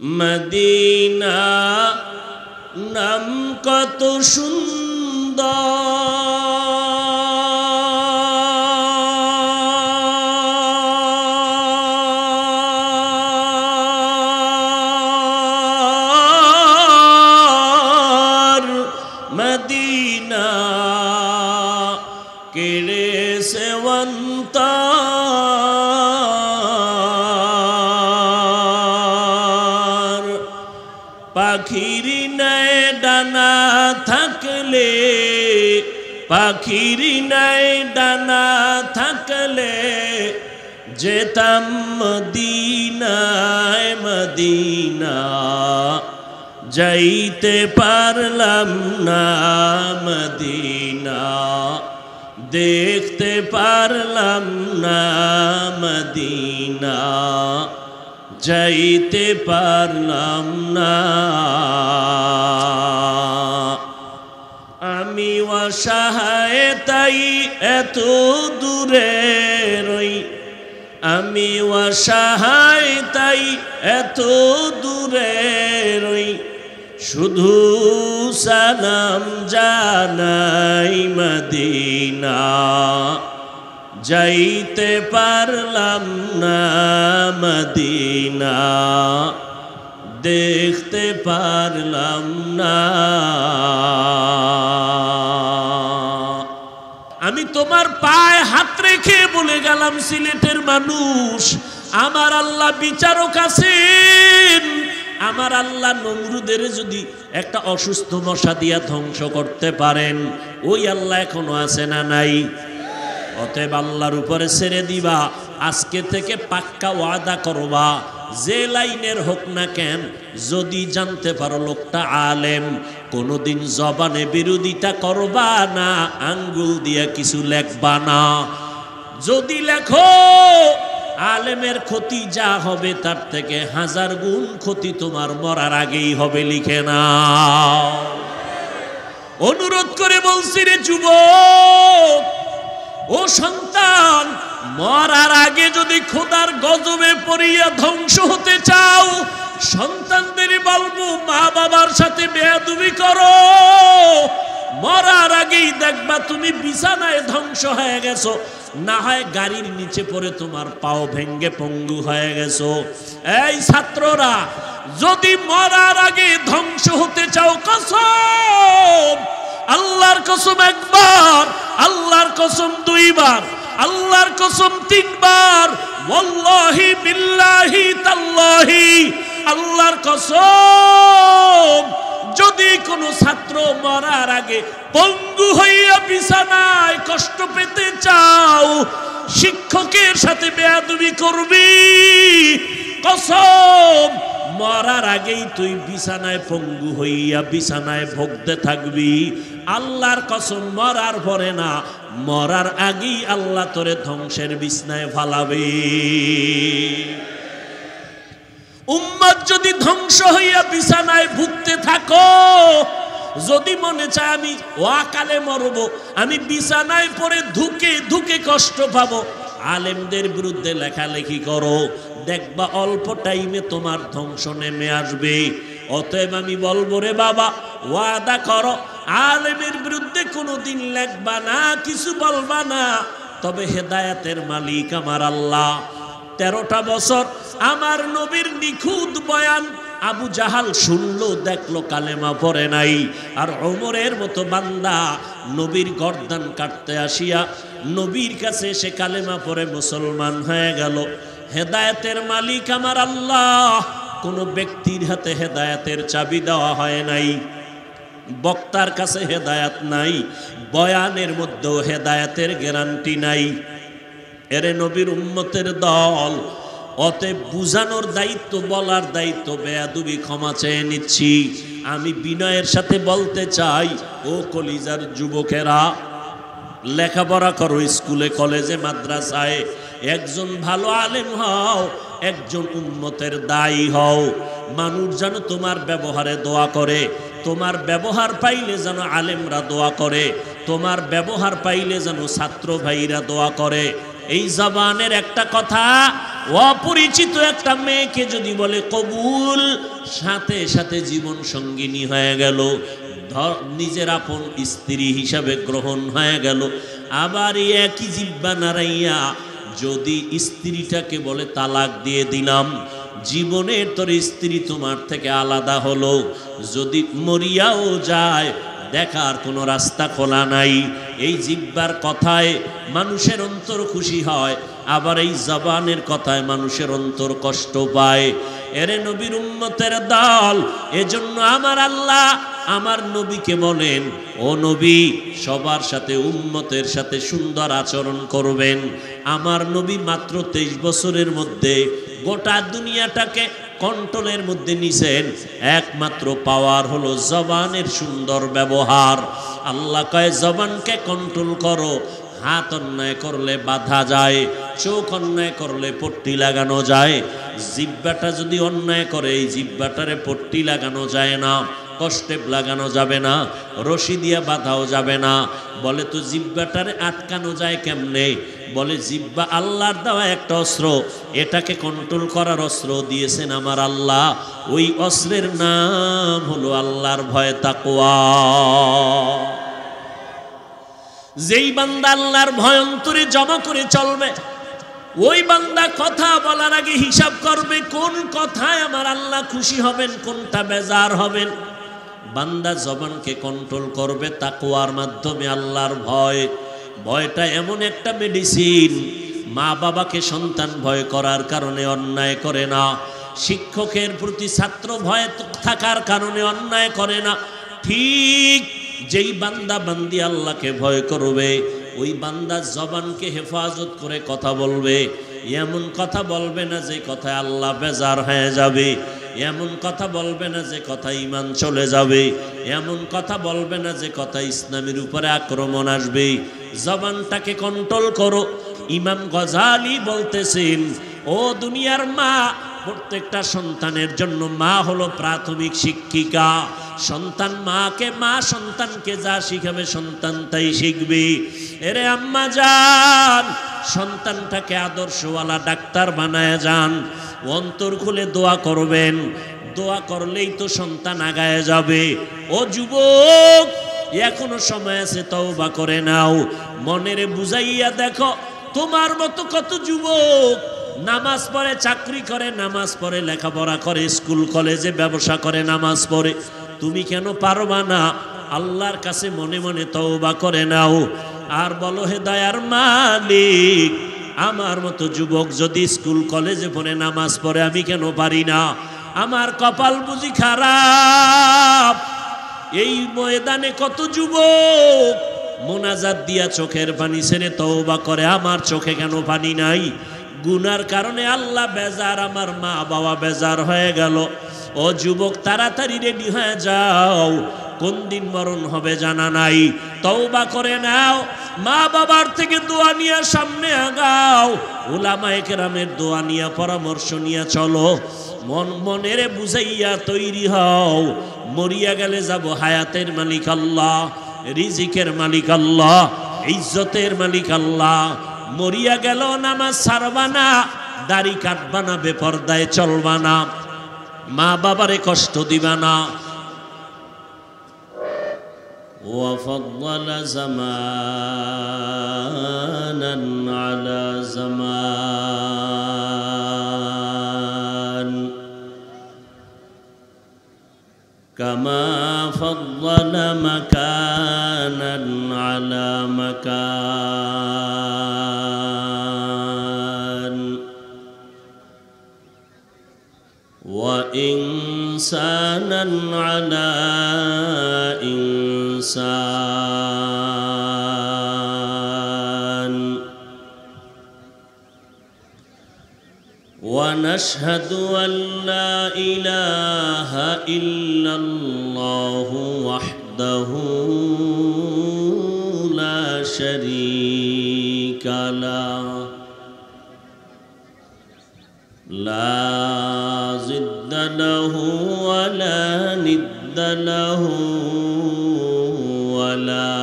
Medina নাম কত সুন্দর। যেতাম মদিনায় মদিনা, যাইতে পারলাম না মদিনা, দেখতে পারলাম না মদিনা, যাইতে পারলাম না। আমি অসহায় তাই এত দূরে রই আমি অসহায়, তাই এত দূরে রই। শুধু সালাম জানাই মদিনা। যাইতে পারলাম না মদিনা। দেখতে পারলাম না। আমি তোমার পায়ে হাত রেখে বলে গেলাম, সিলেটের মানুষ, আমার আল্লাহ বিচারক আছেন। আমার আল্লাহ নমরুদের যদি একটা অসুস্থ মশা দিয়া ধ্বংস করতে পারেন, ওই আল্লাহ এখনও আছে না নাই? অতএব আল্লাহর উপরে ছেড়ে দিবা। আজকে থেকে পাক্কা ওয়াদা করবা। যে লাইনের হোক না কেন, যদি জানতে পারো লোকটা আলেম, কোনোদিন জবানে বিরোধিতা করবা না, আঙ্গুল দিয়ে কিছু লেখবা না। যদি লেখো, আলেমের ক্ষতি যা হবে তার থেকে হাজার গুণ ক্ষতি তোমার মরার আগেই হবে, লিখে না অনুরোধ করে বলছি রে যুবক ও সন্তান, মরার আগে যদি খোদার গজবে পড়িয়া ধ্বংস হতে চাও, সন্তানদের বলব মা বাবার সাথে বেয়াদুবি করো। মরার আগেই দেখবা তুমি বিছানায় ধ্বংস হয়ে গেছো, না হয় গাড়ির নিচে পড়ে তোমার পাও ভেঙ্গে পঙ্গু হয়ে গেছো। এই ছাত্ররা, যদি মরার আগে ধ্বংস হতে চাও, কসম! আল্লাহর কসম একবার, আল্লাহর কসম দুইবার, আল্লাহর কসম তিনবার, ওয়াল্লাহি বিল্লাহি তাল্লাহি, আল্লাহর কসম যদি কোনো ছাত্র মরার আগে পঙ্গু হইয়া বিছানায় কষ্ট পেতে চাও, শিক্ষকের সাথে বেয়াদবি করবি, কসম মরার আগেই তুই বিছানায় পঙ্গু হইয়া বিছানায় ভোগতে থাকবি। আল্লাহর কসম, মরার পরে না, মরার আগেই আল্লাহ তোরে ধ্বংসের বিছনায় ফালাবে। উম্মত যদি ধ্বংস হইয়া বিছানায় ভুগতে থাকো, যদি মনে চায় আমি ওয়াকালে মরব, আমি বিছানায় পড়ে ধুকে ধুকে কষ্ট পাবো, আলেমদের বিরুদ্ধে লেখালেখি করো, দেখবা অল্প টাইমে তোমার ধ্বংস নেমে আসবে। অতএব আমি বলব রে বাবা, ওয়াদা করো আলেমের বিরুদ্ধে কোনোদিন লেখবা না, কিছু বলবা না। তবে হেদায়াতের মালিক আমার আল্লাহ। তেরোটা বছর আমার নবীর নিখুঁত বয়ান আবু জাহাল শুনলো, দেখল কালেমা পরে নাই। আর অমরের মতো বান্দা নবীর গর্দান কাটতে আসিয়া নবীর কাছে সে কালেমা পরে মুসলমান হয়ে গেল। হেদায়তের মালিক আমার আল্লাহ। কোনো ব্যক্তির হাতে হেদায়তের চাবি দেওয়া হয় নাই। বক্তার কাছে হেদায়াত নাই, বয়ানের মধ্যেও হেদায়াতের গ্যারান্টি নাই। এরে নবীর উম্মতের দল, অতএব বুঝানোর দায়িত্ব, বলার দায়িত্ব, বেয়াদুবি ক্ষমা চেয়ে নিচ্ছি। আমি বিনয়ের সাথে বলতে চাই, ও কলিজার যুবকেরা, লেখাপড়া করো স্কুলে, কলেজে, মাদ্রাসায়। একজন ভালো আলেম হও, একজন উন্মতের দায়ী হও। মানুষ যেন তোমার ব্যবহারে দোয়া করে তোমার ব্যবহার পাইলে যেন আলেমরা দোয়া করে, তোমার ব্যবহার পাইলে যেন ছাত্র ভাইরা দোয়া করে। এই জবানের একটা কথা, অপরিচিত একটা মেয়েকে যদি বলে, কবুল। সাথে সাথে জীবন সঙ্গিনী হয়ে গেল। ধ- নিজের আপন স্ত্রী হিসাবে গ্রহণ হয়ে গেল। আবার একই জিব্বা নাড়াইয়া যদি স্ত্রীটাকে বলে তালাক দিয়ে দিলাম জীবনের তোর স্ত্রী তোমার থেকে আলাদা হলো। যদি মরিয়াও যায়, দেখার কোনো রাস্তা খোলা নাই। এই জিব্বার কথায় মানুষের অন্তর খুশি হয়, আবার এই জবানের কথায় মানুষের অন্তর কষ্ট পায়। এরে নবীর উম্মতের দল, এজন্য আমার আল্লাহ আমার নবীকে বলেন, ও নবী, সবার সাথে উম্মতের সাথে সুন্দর আচরণ করবেন। আমার নবী মাত্র তেইশ বছরের মধ্যে গোটা দুনিয়াটাকে কন্ট্রোলের মধ্যে নিছেন। একমাত্র পাওয়ার হলো জবানের সুন্দর ব্যবহার। আল্লাহ কয়, জবানকে কন্ট্রোল করো। হাত অন্যায় করলে বাধা যায়, চোখ অন্যায় করলে পট্টি লাগানো যায়। জিব্বাটা যদি অন্যায় করে, এই জিব্বাটারে পট্টি লাগানো যায় না। কষ্টে লাগানো যাবে না, রশি দিয়া বাঁধাও যাবে না। বলে, তো জিব্বাটারে আটকানো যায় কেমনে? বলে জিব্বা আল্লাহর দেওয়া একটা অস্ত্র, এটাকে কন্ট্রোল করার অস্ত্র দিয়েছেন আমার আল্লাহ। ওই অস্ত্রের নাম হলো আল্লাহর ভয় তাকোয়া যেই বান্দা আল্লাহর ভয়ন্তরে জমা করে চলবে, ওই বান্দা কথা বলার আগে হিসাব করবে, কোন কথায় আমার আল্লাহ খুশি হবেন, কোনটা বেজার হবেন। বান্দা জবানকে কন্ট্রোল করবে তাকুয়ার মাধ্যমে আল্লাহর ভয়। ভয়টা এমন একটা মেডিসিন মা বাবাকে সন্তান ভয় করার কারণে অন্যায় করে না। শিক্ষকের প্রতি ছাত্র ভয় থাকার কারণে অন্যায় করে না। ঠিক যেই বান্দা বান্দি আল্লাহকে ভয় করবে, ওই বান্দা জবানকে হেফাজত করে কথা বলবে। এমন কথা বলবে না যে কথায় আল্লাহ বেজার হয়ে যাবে। এমন কথা বলবে না যে কথা ইমান চলে যাবে, এমন কথা বলবে না যে কথা ইসলামের উপরে আক্রমণ আসবে। জবানটাকে কন্ট্রোল করো। ইমাম গজালি বলতেছেন, ও দুনিয়ার মা প্রত্যেকটা সন্তানের জন্য মা হলো প্রাথমিক শিক্ষিকা। সন্তান মাকে, মা সন্তানকে যা শিখাবে সন্তান তাই শিখবে। এরে আম্মা যান, সন্তানটাকে আদর্শওয়ালা ডাক্তার বানায় যান। অন্তর খুলে দোয়া করবেন। দোয়া করলেই তো সন্তান আগায় যাবে। ও যুবক, এখনও সময় আছে, তওবা করে নাও। মনেরে বুঝাইয়া দেখো, তোমার মতো কত যুবক নামাজ পড়ে, চাকরি করে, নামাজ পড়ে, লেখাপড়া করে, স্কুল, কলেজে ব্যবসা করে, নামাজ পড়ে। তুমি কেন পারবা না? আল্লাহর কাছে মনে মনে তওবা করে নাও। আর বলো, হে দয়ার মালিক, আমার মতো যুবক যদি স্কুল, কলেজে পড়ে, নামাজ পড়ে, আমি কেন পারি না? আমার কপাল বুঝি খারাপ। এই ময়দানে কত যুবক মোনাজাত দিয়া চোখের পানি ছেড়ে তওবা করে, আমার চোখে কেন পানি নাই? গুনার কারণে আল্লাহ বেজার, আমার মা বাবা বেজার হয়ে গেল। ও যুবক, তাড়াতাড়ি রেডি হয়ে যাও। কোন দিন মরণ হবে জানা নাই। তওবা করে নাও। মা বাবার থেকে দোয়া নিয়ে সামনে আগাও। ওলামায়ে কেরামের দোয়া নিয়ে, পরামর্শ নিয়ে চলো। মন মনেরে বুঝাইয়া তৈরি হও। মরিয়া গেলে যাব হায়াতের মালিক আল্লাহ, রিজিকের মালিক আল্লাহ, ইজ্জতের মালিক আল্লাহ। মরিয়া গেল নামাজ সারবা না দাড়ি কাটবা না বেপরদায় চলবা না মা বাবারে কষ্ট দিবা না وفضل زمانا على زمان كما فضل مكانا على مكان وإنسانا على إنسان. ونشهد أن لا إله إلا الله وحده لا شريك له. لا له ولا ند له ولا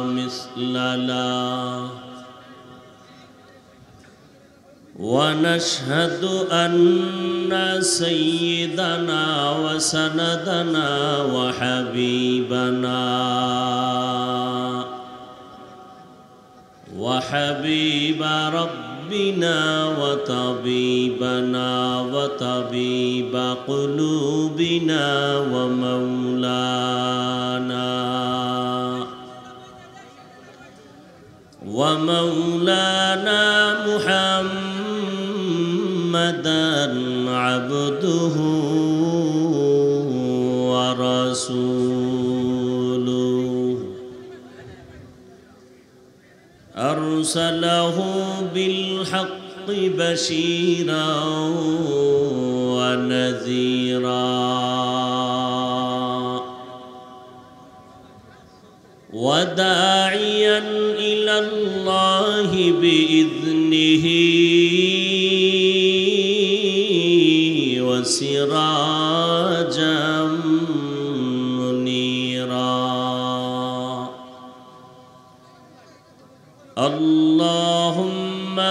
مثل له. ونشهد أن سيدنا وسندنا وحبيبنا وحبيب ربنا وطبيبنا وطبيب قلوبنا ومولانا. ومولانا محمدا عبده أرسله بالحق بشيرا ونذيرا. وداعيا إلى الله بإذنه وسراجا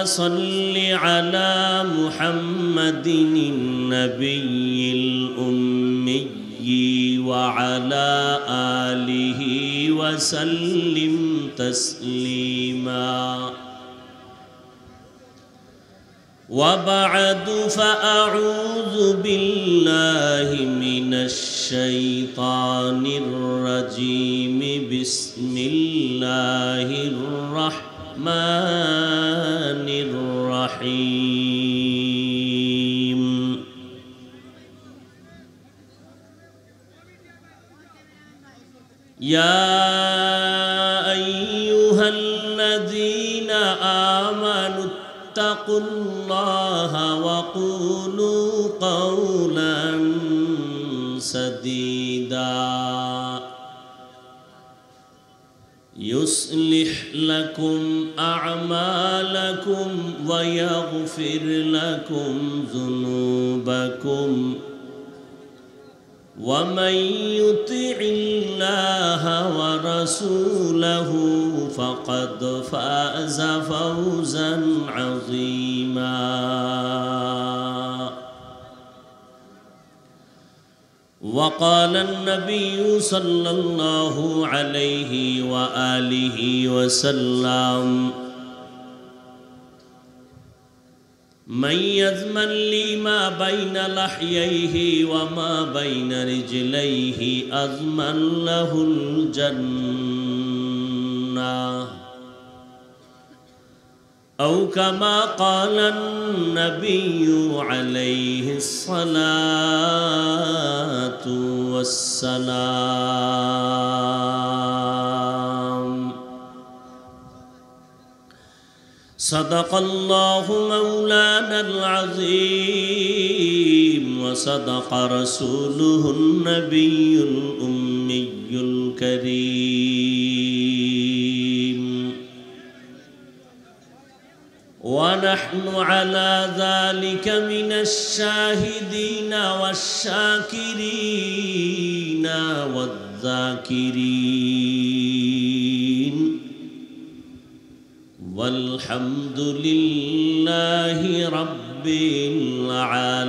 صل على محمد النبي الأمي وعلى آله وسلم تسليما. وبعد فأعوذ بالله من الشيطان الرجيم. بسم الله الرحمن يا أيها الذين آمنوا اتقوا الله وقولوا قولا سديدا. يصلح لكم أعمالكم ويغفر لكم ذنوبكم. ومن يطع الله ورسوله فقد فاز فوزا عظيما. وقال النبي صلى الله عليه واله وسلم من يضمن لي ما بين لحييه وما بين رجليه أضمن له الجنة. أو كما قال النبي عليه الصلاة والسلام. صدق الله مولانا العظيم وصدق رسوله النبي الأمي الكريم. ونحن على ذلك من الشاهدين والشاكرين والذاكرين. والحمد لله رب العالمين.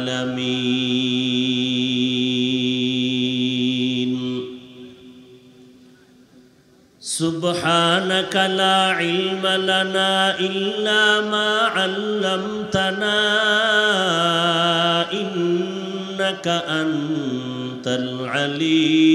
سبحانك لا علم لنا إلا ما علمتنا إنك أنت العليم.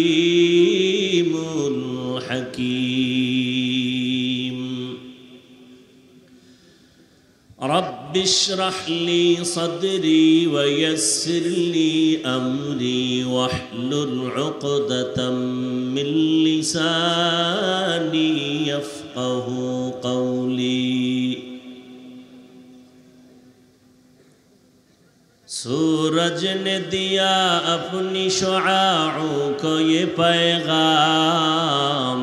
رب اشرح لي صدري ويسر لي امري واحلل عقدة من لساني يفقه قولي सूरज ने दिया अपनी शुआओं को ये पैगाम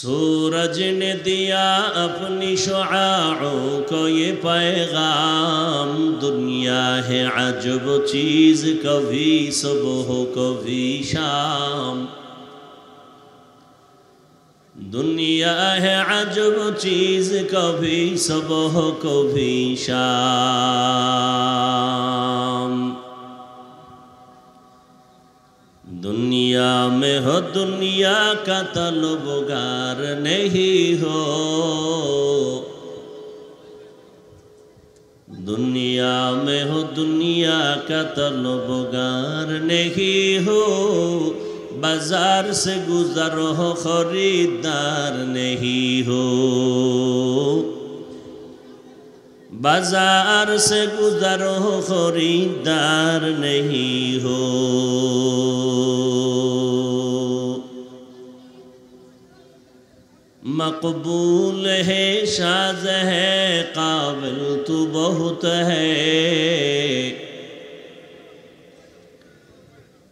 سورج نے دیا اپنی شعاعوں کو یہ پیغام، دنیا ہے عجب چیز، کبھی صبح کبھی شام۔ دنیا ہے عجب چیز، کبھی صبح کبھی شام۔ दुनिया में हो दुनिया का तलबगार नहीं हो दुनिया में हो दुनिया का तलबगार नहीं हो बाजार से गुजर हो खरीदार नहीं हो بازار سے گزرو خریدار نہیں ہو۔ مقبول ہے شاز ہے، قابل تو بہت ہے۔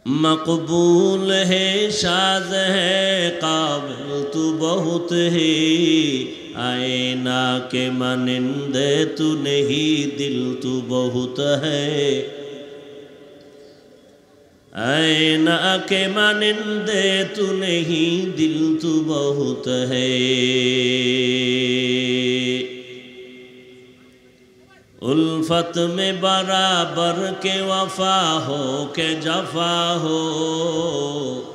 مقبول ہے شاز ہے، قابل تو بہت ہے۔ آئینہ کے منندے تو نہیں، دل تو بہت ہے۔ آئینہ کے منندے تو نہیں، دل تو بہت ہے۔ الفت میں برابر کے وفا ہو، کے جفا ہو۔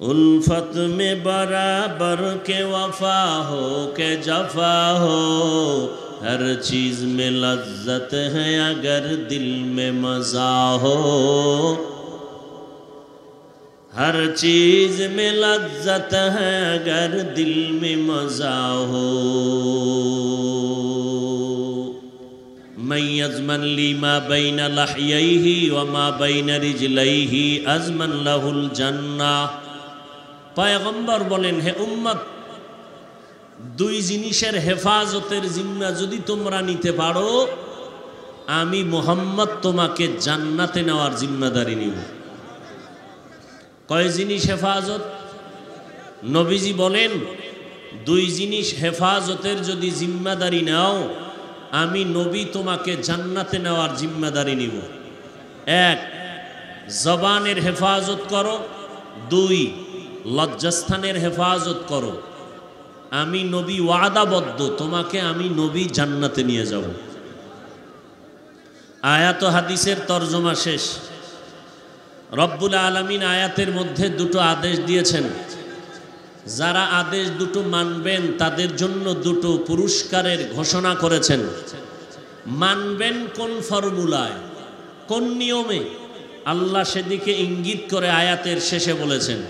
الفت میں برابر کے وفا ہو کے جفا ہو۔ ہر چیز میں لذت ہے اگر دل میں مزہ ہو۔ ہر چیز میں لذت ہے اگر دل میں مزہ ہو۔ من یزمن لی ما بین لحیئی و ما بین رجلئی ازمن لہ الجنہ۔ পয়গম্বর বলেন, হে উম্মত, দুই জিনিসের হেফাজতের জিম্মা যদি তোমরা নিতে পারো, আমি মোহাম্মদ তোমাকে জান্নাতে নেওয়ার জিম্মাদারি নিব। কয় জিনিস হেফাজত? নবীজি বলেন, দুই জিনিস হেফাজতের যদি জিম্মাদারি নাও, আমি নবী তোমাকে জান্নাতে নেওয়ার জিম্মাদারি নিব। এক, জবানের হেফাজত করো। দুই লজ্জাস্থানের হেফাজত করো। আমি নবী ওয়াদাবদ্ধ, তোমাকে আমি নবী জান্নাতে নিয়ে যাব। আয়াত হাদিসের তর্জমা শেষ। রব্বুল আলমিন আয়াতের মধ্যে দুটো আদেশ দিয়েছেন। যারা আদেশ দুটো মানবেন, তাদের জন্য দুটো পুরস্কারের ঘোষণা করেছেন। মানবেন কোন ফর্মুলায়, কোন নিয়মে? আল্লাহ সেদিকে ইঙ্গিত করে আয়াতের শেষে বলেছেন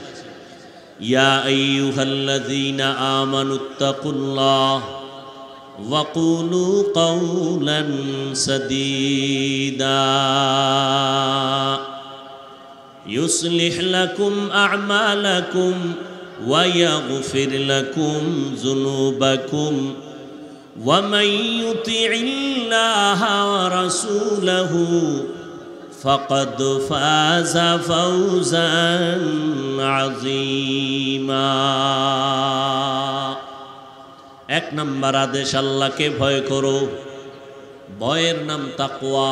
يا أيها الذين آمنوا اتقوا الله وقولوا قولا سديدا. يصلح لكم أعمالكم ويغفر لكم ذنوبكم ومن يطع الله ورسوله فقد فاز فوزا عظيما এক নম্বর আদেশ আল্লাহকে ভয় করো ভয়ের নাম তাকওয়া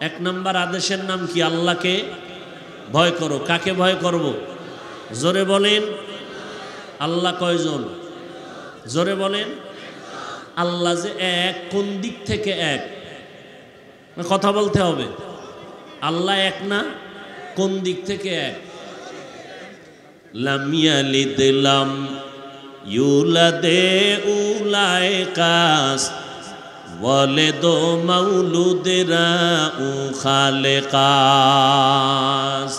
এক নম্বর আদেশের নাম কি আল্লাহকে ভয় করো কাকে ভয় করব জোরে বলেন আল্লাহ কয়জন জোরে বলেন আল্লাহ যে এক কোন দিক থেকে এক কথা বলতে হবে আল্লাহ এক না? কোন দিক থেকে এক? লামিয়ালিদিলাম ইউলাদে উলায় কাস বলে দো মৌলুদেরা উ খালে কাস।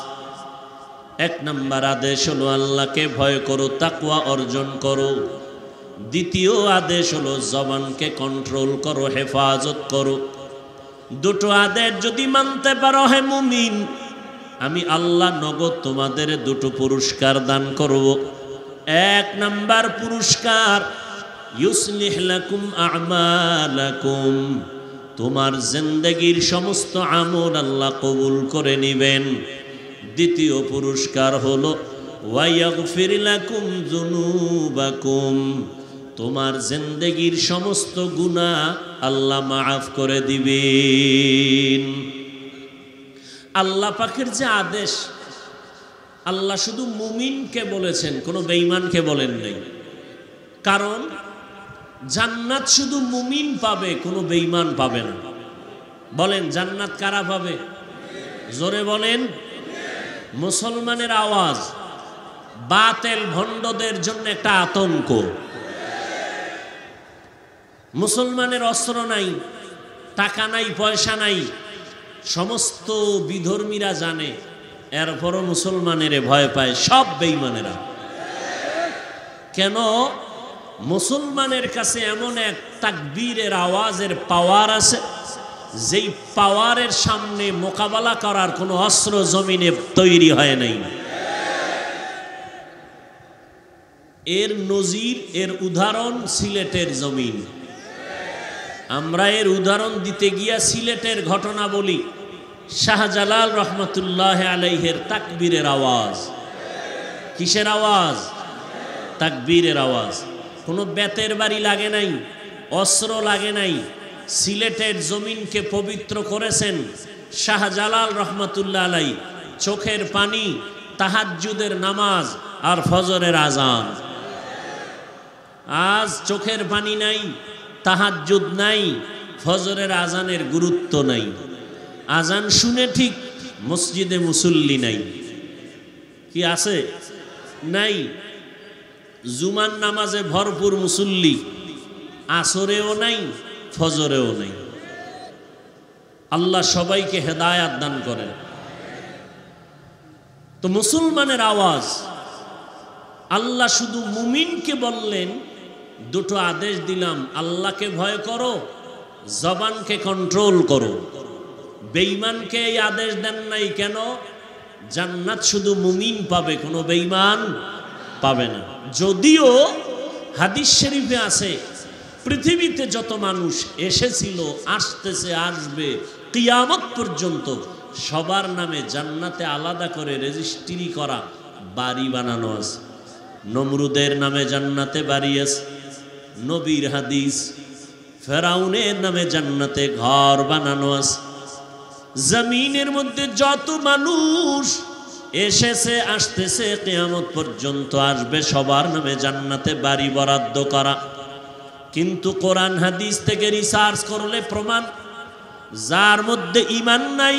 এক নম্বর আদেশ হলো আল্লাহকে ভয় করো তাকুয়া অর্জন করো। দ্বিতীয় আদেশ হলো জবানকে কন্ট্রোল করো, হেফাজত করো। দুটো আদেশ যদি মানতে পারো হে মুমিন, আমি আল্লাহ নগদ তোমাদের দুটো পুরস্কার দান করব। এক নাম্বার পুরস্কার আমালাকুম, তোমার জিন্দগির সমস্ত আমল আল্লাহ কবুল করে নিবেন। দ্বিতীয় পুরস্কার হলো, ওয়াইয়াগফির লাকুম জুনুবাকুম তোমার জিন্দগির সমস্ত গুণা আল্লাহ মাফ করে দিবেন। আল্লাহ পাকের যে আদেশ, আল্লাহ শুধু মুমিনকে বলেছেন, কোনো বেঈমানকে বলেন নাই। কারণ জান্নাত শুধু মুমিন পাবে, কোনো বেঈমান পাবে না। বলেন, জান্নাত কারা পাবে? জোরে বলেন। মুসলমানের আওয়াজ, বাতেল ভণ্ডদের জন্য একটা আতঙ্ক। মুসলমানের অস্ত্র নাই, টাকা নাই, পয়সা নাই, সমস্ত বিধর্মীরা জানে, এরপরও মুসলমানের ভয় পায় সব বেইমানেরা কেন? মুসলমানের কাছে এমন এক তাকবীরের আওয়াজের পাওয়ার আছে, যেই পাওয়ারের সামনে মোকাবেলা করার কোনো অস্ত্র জমিনে তৈরি হয় নাই। এর নজির, এর উদাহরণ সিলেটের জমিন। আমরা এর উদাহরণ দিতে গিয়া সিলেটের ঘটনা বলি। শাহজালাল রহমতুল্লাহ আলাইহের তাকবীরের আওয়াজ। কিসের আওয়াজ? তাকবীরের আওয়াজ। কোনো বেতের বাড়ি লাগে নাই, অস্ত্র লাগে নাই। সিলেটের জমিনকে পবিত্র করেছেন শাহজালাল রহমতুল্লাহ আলাই। চোখের পানি, তাহাজ্জুদের নামাজ আর ফজরের আজান। আজ চোখের পানি নাই তাহাজ্জুদ নাই, ফজরের আজানের গুরুত্ব নাই। আজান শুনে ঠিক মসজিদে মুসল্লি নাই। কি আছে? নাই। জুমান নামাজে ভরপুর মুসল্লি আসরেও নাই, ফজরেও নাই। আল্লাহ সবাইকে হেদায়াত দান করেন। তো মুসলমানের আওয়াজ, আল্লাহ শুধু মুমিনকে বললেন দুটো আদেশ দিলাম, আল্লাহকে ভয় করো, জবানকে কন্ট্রোল করো। বেঈমানকে এই আদেশ দেন নাই কেন? জান্নাত শুধু মুমিন পাবে, কোনো বেঈমান পাবে না। যদিও হাদিস শরীফে আছে, পৃথিবীতে যত মানুষ এসেছিল, আসতেছে, আসবে, কিয়ামত পর্যন্ত সবার নামে জান্নাতে আলাদা করে রেজিস্ট্রি করা বাড়ি বানানো আছে। নমরুদের নামে জান্নাতে বাড়ি আছে। নবীর হাদিস, ফেরাউনের নামে জান্নাতে ঘর বানানো আছে। জমিনের মধ্যে যত মানুষ এসেছে, আসতেছে, কেয়ামত পর্যন্ত আসবে, সবার নামে জান্নাতে বাড়ি বরাদ্দ করা। কিন্তু কোরআন হাদিস থেকে রিসার্চ করলে প্রমাণ, যার মধ্যে ইমান নাই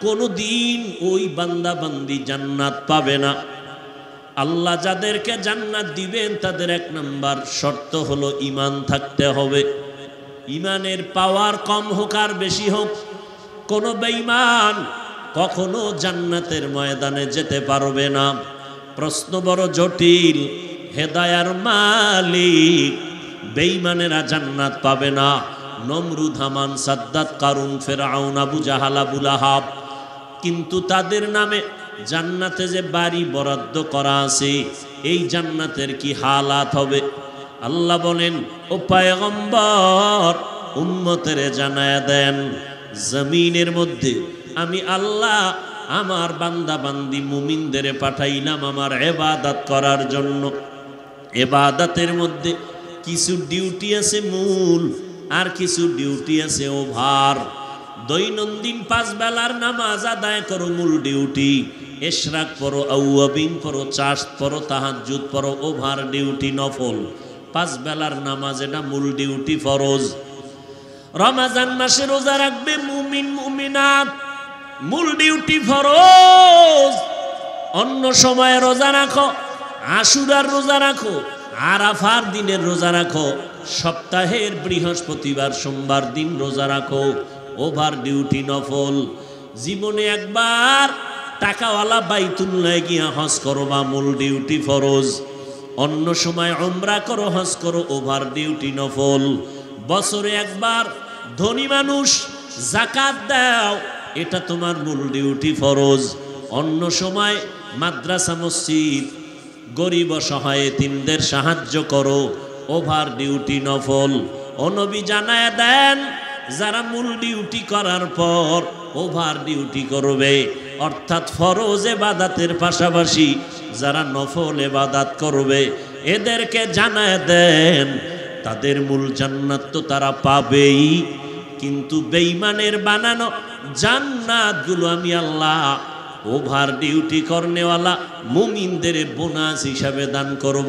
কোনো দিন ওই বান্দা বান্দি জান্নাত পাবে না। আল্লাহ যাদেরকে জান্নাত দিবেন, তাদের এক নাম্বার শর্ত হলো ইমান থাকতে হবে। ইমানের পাওয়ার কম হোক আর বেশি হোক, কোনো বেঈমান কখনো জান্নাতের ময়দানে যেতে পারবে না। প্রশ্ন বড় জটিল, হেদায়ার মালিক বেঈমানেরা জান্নাত পাবে না। নমরুদ, হামান, সাদ্দাত, কারুন, ফেরাউন, আবু জাহাল, আবুল আহাব, কিন্তু তাদের নামে জান্নাতে যে বাড়ি বরাদ্দ করা আছে, এই জান্নাতের কি হালাত হবে? আল্লাহ বলেন, ও পায়গম্বর, উম্মতেরে জানায় দেন, জমিনের মধ্যে আমি আল্লাহ আমার বান্দা বান্দি মুমিনদের পাঠাইলাম আমার এবাদাত করার জন্য। এবাদাতের মধ্যে কিছু ডিউটি আছে মূল, আর কিছু ডিউটি আছে ওভার। দৈনন্দিন পাঁচ বেলার নামাজ আদায় করো, মূল ডিউটি। এশরাক পরো আউয়াবিন পরো চাষ পরো তাহাজুদ পরো ওভার ডিউটি, নফল। পাঁচ বেলার নামাজ এটা মূল ডিউটি ফরজ। রমাজান মাসে রোজা রাখবে মুমিন, মুমিনাত। মূল ডিউটি ফরজ। অন্য সময়ে রোজা রাখো, আশুরার রোজা রাখো, আরাফার দিনের রোজা রাখো, সপ্তাহের বৃহস্পতিবার, সোমবার দিন রোজা রাখো। ওভার ডিউটি নফল। জীবনে একবার টাকাওয়ালা বাইতুল্লায় গিয়া হজ করো বা মূল ডিউটি ফরজ। অন্য সময় অমরা করো, হজ করো, ওভার ডিউটি নফল। বছরে একবার ধনী মানুষ জাকাত দাও, এটা তোমার মূল ডিউটি ফরজ। অন্য সময় মাদ্রাসা মসজিদ, গরিব সহায় তিনদের সাহায্য করো, ওভার ডিউটি নফল। অনবী জানায় দেন যারা মূল ডিউটি করার পর ওভার ডিউটি করবে, অর্থাৎ ফরজ এবাদাতের পাশাপাশি যারা নফল এবাদাত করবে, এদেরকে জানায় দেন, তাদের মূল জান্নাত তো তারা পাবেই। কিন্তু বেইমানের বানানো জান্নাতগুলো আমি আল্লাহ ওভার ডিউটি করনেওয়ালা মুমিনদের বোনাস হিসাবে দান করব।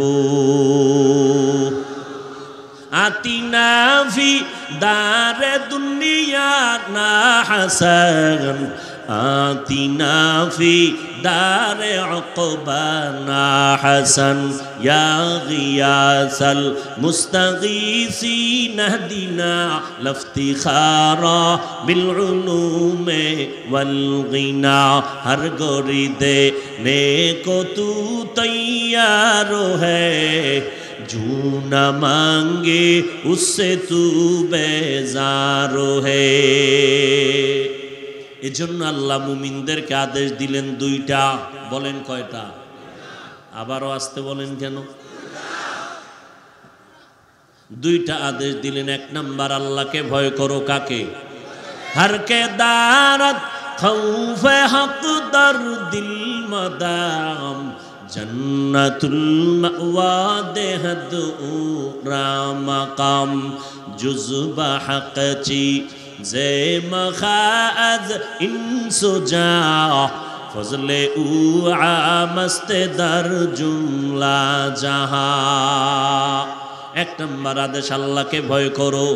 آتنا في دار الدنيا نا حسن آتنا في دار عقبانا حسن يا غياث المستغيثين اهدنا لافتخارا بالعلوم والغنى ہر گوری نيكو تو تيارو जो न मांगे उससे तू बेजार है এজন্য আল্লাহ মুমিনদেরকে আদেশ দিলেন দুইটা, বলেন কয়টা? আবারও আসতে বলেন কেন? দুইটা আদেশ দিলেন, এক নাম্বার, আল্লাহকে ভয় করো কাকে? হারকে দারাত খৌফে হক দর দিল মাদাম। জন্নতুল মাওয়া দেহদ রামাকাম জুজবা হকচি জে মখাজ ইনসুজা ফজলে উ আমস্ত দর জুমলা জাহা। এক নম্বর আদেশ, আল্লাহকে ভয় করো,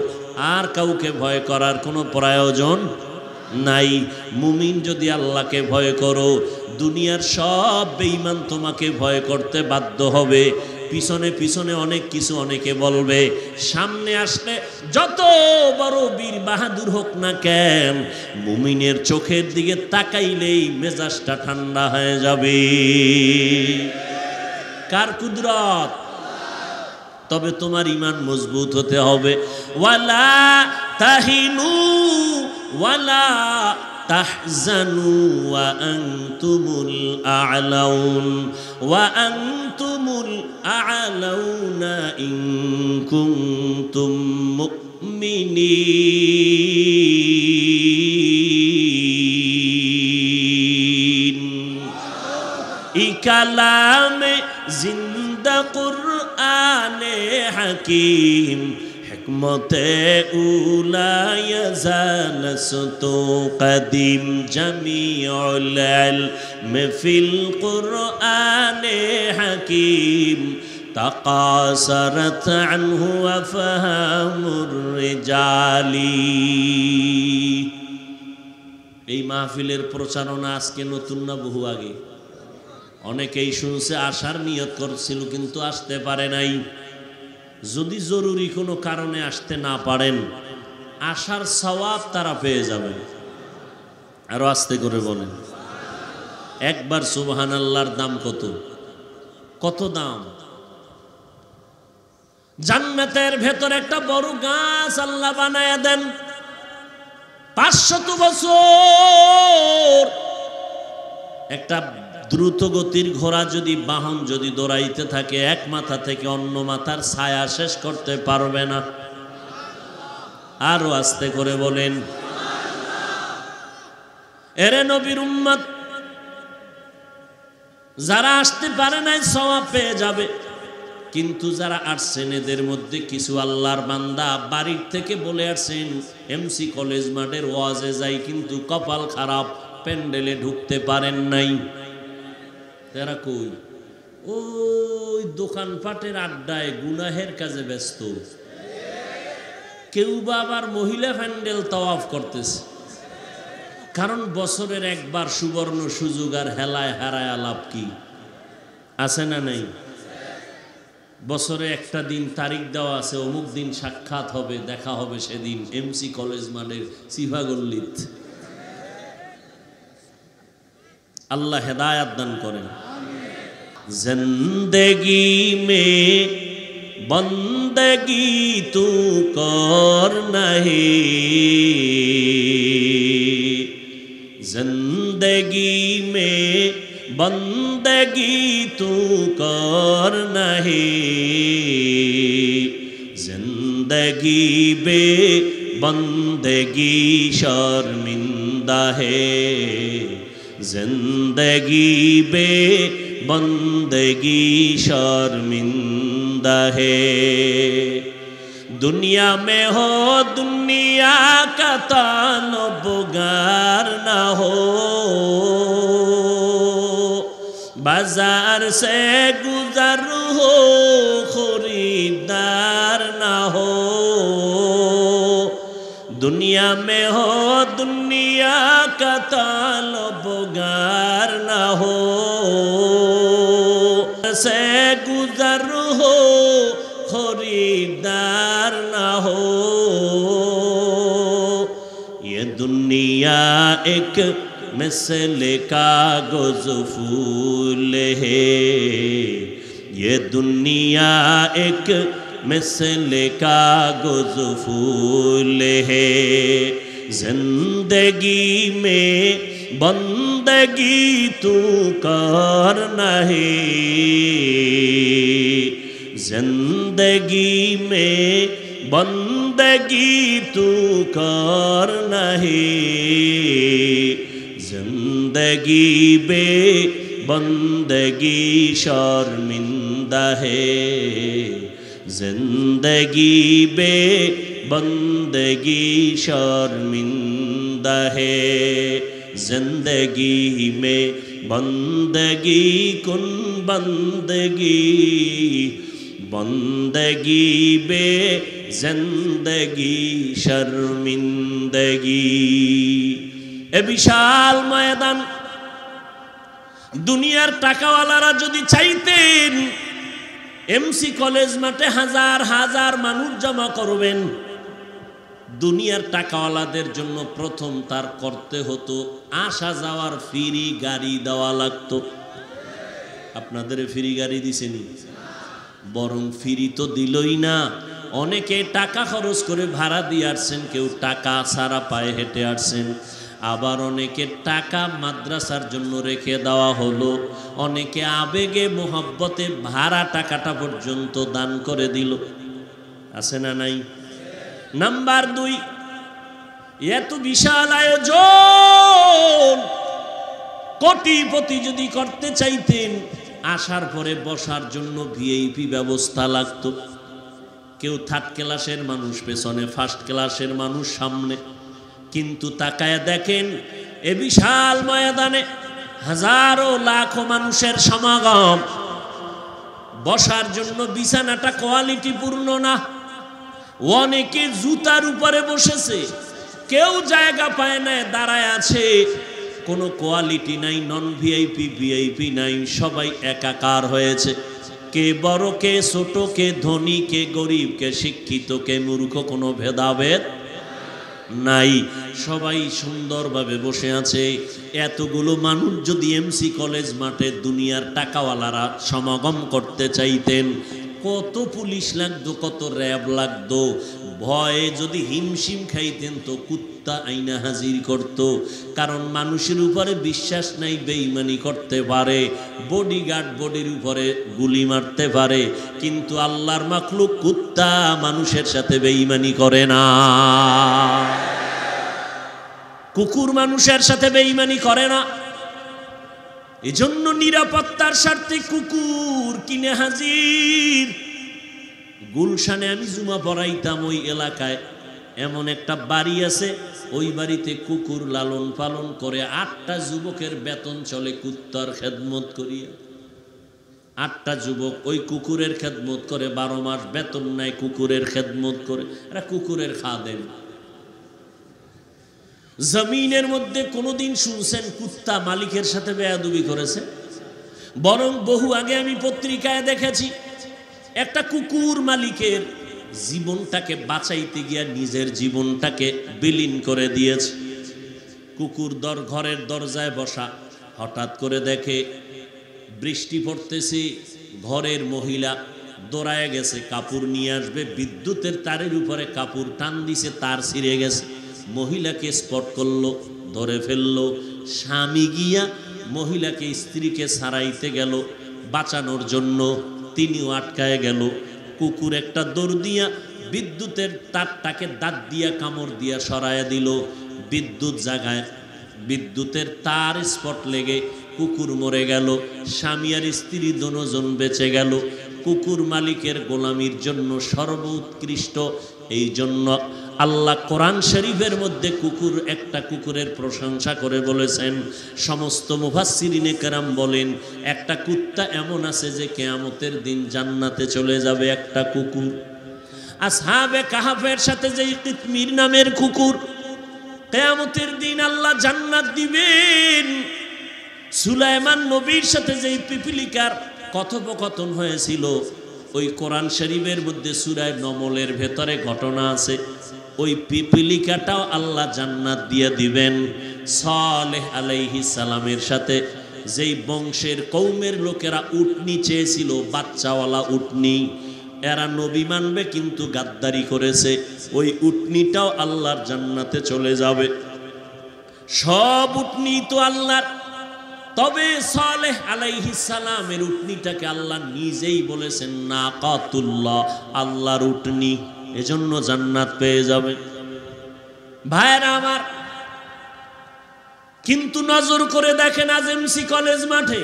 আর কাউকে ভয় করার কোনো প্রয়োজন নাই। মুমিন যদি আল্লাহকে ভয় করো দুনিয়ার সব বেঈমান তোমাকে ভয় করতে বাধ্য হবে। পিছনে পিছনে অনেক কিছু অনেকে বলবে, সামনে আসলে যত বড় বীর বাহাদুর হোক না কেন, মুমিনের চোখের দিকে তাকাইলেই মেজাজটা ঠান্ডা হয়ে যাবে। কার কুদরত? তবে তোমার ইমান মজবুত হতে হবে। ওয়ালা তাহিনু, ওয়ালা تحزنوا وأنتم الأعلون وأنتم الأعلون إن كنتم مؤمنين. كلام زند قرآن حكيم জিন্দা কুরআনে হাকিম হিকমতে উলায় জালসতু কদিম জামিউল ইলম ফিল কুরআনে হাকিম تقاصرت عنه أفهام الرجال এই মাহফিলের প্রচারণা আজকে নতুন না বহু আগে অনেকেই শুনছে আসার নিয়ত করছিল কিন্তু আসতে পারে নাই যদি জরুরি কোনো কারণে আসতে না পারেন, আসার সওয়াব তারা পেয়ে যাবে। আরও আস্তে করে বলেন। একবার সুবহান আল্লাহর দাম কত? কত দাম? জান্নাতের ভেতর একটা বড় গাছ আল্লাহ বানায় দেন। পাঁচশত বছর। একটা দ্রুত গতির ঘোড়া যদি বাহন যদি দৌড়াইতে থাকে, এক মাথা থেকে অন্য মাথার ছায়া শেষ করতে পারবে না। আরও আস্তে করে বলেন, এরে নবীর উম্মত, যারা আসতে পারে নাই সওয়াব পেয়ে যাবে, কিন্তু যারা আসছেন এদের মধ্যে কিছু আল্লাহর বান্দা বাড়ির থেকে বলে আসছেন, এমসি কলেজ মাঠের ওয়াজে যাই, কিন্তু কপাল খারাপ, প্যান্ডেলে ঢুকতে পারেন নাই। তারা কই? ওই দোকানপাটের আড্ডায় গুনাহের কাজে ব্যস্ত। কেউ বা আবার মহিলা প্যান্ডেল তওয়াফ করতেছে। কারণ বছরের একবার সুবর্ণ সুযোগ আর হেলায় হারায় আলাপ কি? আছে না নেই? বছরে একটা দিন তারিখ দেওয়া আছে, অমুক দিন সাক্ষাৎ হবে, দেখা হবে সেদিন। এমসি কলেজ মাঠের সিফাগল্লিত আল্লাহ হেদায়াত দান করেন জিন্দগি মে বন্দগি তু কর নহি জিন্দগি মে বন্দগি তু কর নহি জিন্দগি বে বন্দগি শর্মিন্দা হে जिंदगी बे बंदगी शर्मिंदा है दुनिया में हो दुनिया का तान बुगार न हो बाजार से गुजर हो खरीदार ना हो دنیا میں ہو، دنیا کا طالب گار نہ ہو۔ سے گزر ہو، خریدار نہ ہو۔ یہ دنیا ایک مثل کا گزفول ہے۔ یہ دنیا ایک مثل کا گزفول ہے۔ زندگی میں بندگی تو کر نہیں زندگی میں بندگی تو کر نہیں زندگی بے بندگی شرمندہ ہے۔ زندگی بے بندگی شرمندہ ہے زندگی میں بندگی کن بندگی بندگی بے زندگی شرمندگی এ বিশাল ময়দান দুনিয়ার টাকাওয়ালারা যদি চাইতেন এমসি কলেজ মাঠে হাজার হাজার মানুষ জমা করবেন। দুনিয়ার টাকাওয়ালাদের জন্য প্রথম তার করতে হতো, আসা যাওয়ার ফ্রি গাড়ি দেওয়া লাগতো। আপনাদের ফ্রি গাড়ি দিছেনি? বরং ফ্রি তো দিলই না। অনেকে টাকা খরচ করে ভাড়া দিয়ে আসছেন, কেউ টাকা ছাড়া পায়ে হেঁটে আসছেন। আবার অনেকে টাকা মাদ্রাসার জন্য রেখে দেওয়া হলো। অনেকে আবেগে, মোহব্বতে ভাড়া টাকাটা পর্যন্ত দান করে দিল। আছে না নাই? নাম্বার দুই, এত বিশাল আয়োজন। কোটিপতি যদি করতে চাইতেন, আসার পরে বসার জন্য ভিআইপি ব্যবস্থা লাগতো। কেউ থার্ড ক্লাসের মানুষ, পেছনে ফার্স্ট ক্লাসের মানুষ, সামনে। কিন্তু তাকায় দেখেন এ বিশাল ময়দানে হাজারো লাখো মানুষের সমাগম। বসার জন্য বিছানাটা কোয়ালিটি পূর্ণ না। অনেকে জুতার উপরে বসেছে। কেউ জায়গা পায় না দাঁড়ায় আছে। কোনো কোয়ালিটি নাই, নন ভিআইপি ভিআইপি নাই, সবাই একাকার হয়েছে। কে বড়, কে ছোট, কে ধনী, কে গরিব, কে শিক্ষিত, কে মূর্খ, কোনো ভেদাভেদ নাই। সবাই সুন্দরভাবে বসে আছে। এতগুলো মানুষ যদি এমসি কলেজ মাঠে দুনিয়ার টাকাওয়ালারা সমাগম করতে চাইতেন, কত পুলিশ লাগতো, কত র্যাব লাগতো ভয়ে যদি হিমশিম খাইতেন তো কুত্তা আইনা হাজির করত। কারণ মানুষের উপরে বিশ্বাস নাই বেইমানি করতে পারে বডিগার্ড বডির উপরে গুলি মারতে পারে। কিন্তু আল্লাহর মাখলুক কুত্তা মানুষের সাথে বেইমানি করে না। কুকুর মানুষের সাথে বেইমানি করে না। এজন্য নিরাপত্তার স্বার্থে কুকুর কিনে হাজির। গুলশানে আমি জুমা পড়াইতাম ওই এলাকায়। এমন একটা বাড়ি আছে, ওই বাড়িতে কুকুর লালন পালন করে, আটটা যুবকের বেতন চলে কুত্তার খেদমত করিয়া। আটটা যুবক ওই কুকুরের খেদমত করে, বারো মাস বেতন নেয় কুকুরের খেদমত করে। এরা কুকুরের খাদেন জমিনের মধ্যে কোনোদিন শুনছেন, কুত্তা মালিকের সাথে বেয়াদুবি করেছে? বরং বহু আগে আমি পত্রিকায় দেখেছি একটা কুকুর মালিকের জীবনটাকে বাঁচাইতে গিয়া নিজের জীবনটাকে বিলীন করে দিয়েছে। কুকুর দর ঘরের দরজায় বসা, হঠাৎ করে দেখে বৃষ্টি পড়তেছে, ঘরের মহিলা দৌড়ায় গেছে, কাপড় নিয়ে আসবে, বিদ্যুতের তারের উপরে কাপড় টান দিছে, তার ছিঁড়ে গেছে। মহিলাকে স্পট করল, ধরে ফেলল, স্বামী গিয়া মহিলাকে স্ত্রীকে সারাইতে গেল, বাঁচানোর জন্য। তিনিও আটকায় গেল। কুকুর একটা দৌড় দিয়া বিদ্যুতের তারটাকে দাঁত দিয়া, কামড় দিয়া সরায় দিল। বিদ্যুৎ জাগায়, বিদ্যুতের তার স্পট লেগে কুকুর মরে গেল। স্বামী আর স্ত্রী দনোজন বেঁচে গেল। কুকুর মালিকের গোলামির জন্য সর্বোৎকৃষ্ট। এই জন্য আল্লাহ কোরআন শরীফের মধ্যে কুকুর একটা কুকুরের প্রশংসা করে বলেছেন, সমস্ত মুফাসসিরিনে কেরাম বলেন, একটা কুত্তা এমন আছে যে কেয়ামতের দিন জান্নাতে চলে যাবে একটা কুকুর। আসহাবে কাহাফের সাথে যে কিতমির নামের কুকুর, কেয়ামতের দিন আল্লাহ জান্নাত দিবেন। সুলাইমান নবীর সাথে যে পিপিলিকার কথোপকথন হয়েছিল ওই কোরআন শরীফের মধ্যে সুরায় নমলের ভেতরে ঘটনা আছে। ওই পিপিলিকাটাও আল্লাহ জান্নাত দিয়ে দিবেন। সালেহ আলাইহি সালামের সাথে যেই বংশের কৌমের লোকেরা উটনি চেয়েছিল, বাচ্চাওয়ালা উটনি। এরা নবী মানবে কিন্তু গাদ্দারি করেছে। ওই উটনিটাও আল্লাহর জান্নাতে চলে যাবে। সব উটনি তো আল্লাহর তবে সালেহ আলাইহি সালামের উটনিটাকে আল্লাহ নিজেই বলেছেন না কাতুল্লাহ আল্লাহর উটনি এজন্য জান্নাত পেয়ে যাবে। ভাইরা আমার, কিন্তু নজর করে দেখেন আজেমসি কলেজ মাঠে।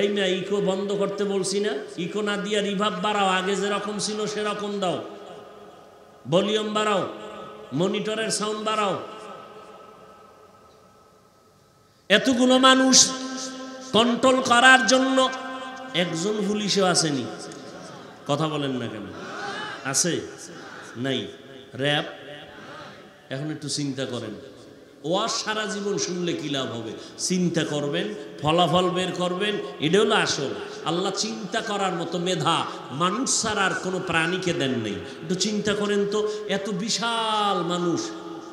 এই না, ইকো বন্ধ করতে বলছি না, ইকো না দিয়া রিভাব বাড়াও, আগে যেরকম ছিল সেরকম দাও। ভলিউম বাড়াও, মনিটরের সাউন্ড বাড়াও। এতগুলো মানুষ কন্ট্রোল করার জন্য একজন পুলিশও আসেনি। কথা বলেন না কেন? আছে? নাই। র্যাব? এখন একটু চিন্তা করেন। ওয়াজ সারা জীবন শুনলে কি লাভ হবে? চিন্তা করবেন, ফলাফল বের করবেন, এটা হলো আসল। আল্লাহ চিন্তা করার মতো মেধা মানুষ ছাড়া আর কোনো প্রাণীকে দেন নেই। একটু চিন্তা করেন তো, এত বিশাল মানুষ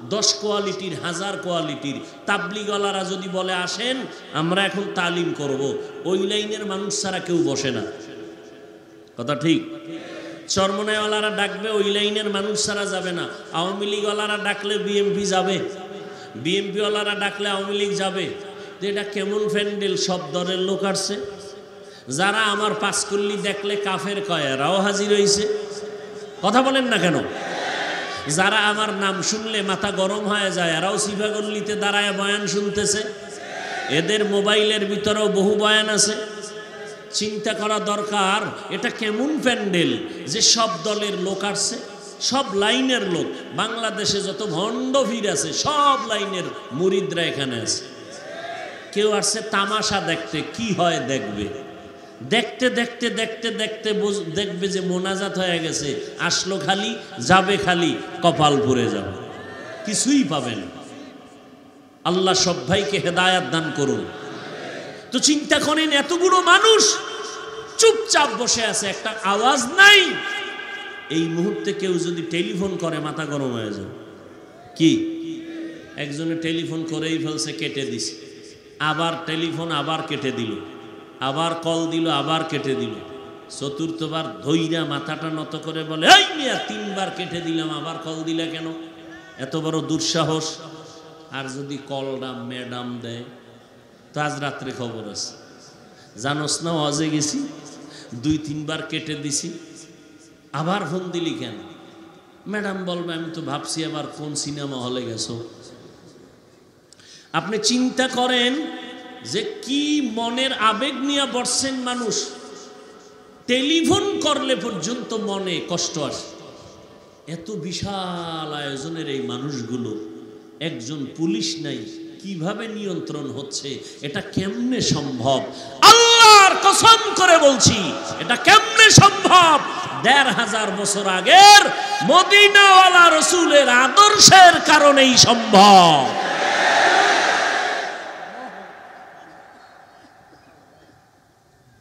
দশ কোয়ালিটির, হাজার কোয়ালিটির। তাবলিগলারা যদি বলে, আসেন, আমরা এখন তালিম করব। ওই লাইনের মানুষ ছাড়া কেউ বসে না। কথা ঠিক? চরমনায়ওয়ালারা ডাকবে, ওই লাইনের মানুষ ছাড়া যাবে না। আওয়ামী লীগওয়ালারা ডাকলে বিএমপি যাবে। বিএমপিওয়ালারা ডাকলে আওয়ামী লীগ যাবে। যে এটা কেমন ফ্যান্ডেল সব দলের লোক আসছে। যারা আমার পাঁচকল্লি দেখলে কাফের কয়? এরাও হাজির হয়েছে কথা বলেন না কেন? যারা আমার নাম শুনলে মাথা গরম হয়ে যায়, এরাও সিফাগল্লিতে দাঁড়ায় বয়ান শুনতেছে। এদের মোবাইলের ভিতরেও বহু বয়ান আছে। চিন্তা করা দরকার, এটা কেমন প্যান্ডেল? যে সব দলের লোক আসছে, সব লাইনের লোক। বাংলাদেশে যত ভণ্ড ভিড় আছে, সব লাইনের মুরিদরা এখানে আছে। কেউ আসছে তামাশা দেখতে, কি হয় দেখবে? দেখতে দেখতে দেখতে দেখতে দেখবে যে মোনাজাত হয়ে গেছে। আসলো খালি, যাবে খালি, কপাল পরে যাবে। কিছুই পাবেন আল্লাহ সব ভাইকে হেদায়াত দান করুন। তো চিন্তা করেন, এতগুলো মানুষ চুপচাপ বসে আছে, একটা আওয়াজ নাই। এই মুহূর্তে কেউ যদি টেলিফোন করে, মাথা গরম হয়ে যায় কি? একজনে টেলিফোন করেই ফেলছে, কেটে দিছে। আবার টেলিফোন আবার কেটে দিল। আবার কল দিল, আবার কেটে দিল। চতুর্থবার ধৈরা মাথাটা নত করে বলে, এই মিয়া, তিনবার কেটে দিলাম, আবার কল দিলে কেন? এত বড় দুঃসাহস। আর যদি কলটা ম্যাডাম দেয়, তো আজ রাত্রে খবর আছে। জানোস না, অজে গেছি, দুই তিনবার কেটে দিছি, আবার ফোন দিলি কেন? ম্যাডাম বলবে, আমি তো ভাবছি আবার কোন সিনেমা হলে গেছো। আপনি চিন্তা করেন যে কি মনের আবেগ নিয়ে বসছেন মানুষ, টেলিফোন করলে পর্যন্ত মনে কষ্ট আসে। এত বিশাল আয়োজনের এই মানুষগুলো, একজন পুলিশ নাই, কীভাবে নিয়ন্ত্রণ হচ্ছে, এটা কেমনে সম্ভব? আল্লাহর কসম করে বলছি, এটা কেমনে সম্ভব? দেড় হাজার বছর আগের মদিনাওয়ালা রসুলের আদর্শের কারণেই সম্ভব।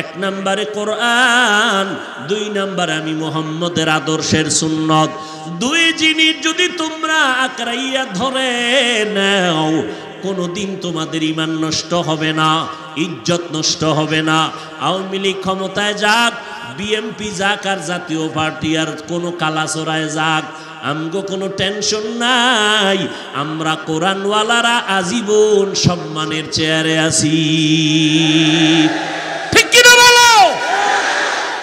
এক নম্বরে কোরআন, দুই নম্বরে আমি মোহাম্মদের আদর্শের সুন্নত। দুই জিনিস যদি তোমরা আকরাইয়া ধরে নাও, কোনোদিন তোমাদের ইমান নষ্ট হবে না, ইজ্জত নষ্ট হবে না। আওয়ামী লীগ ক্ষমতায় যাক বিএমপি যাক আর জাতীয় পার্টি আর কোনো কালাচড়ায় যাক, আমগো কোনো টেনশন নাই, আমরা কোরআনওয়ালারা আজীবন সম্মানের চেয়ারে আছি।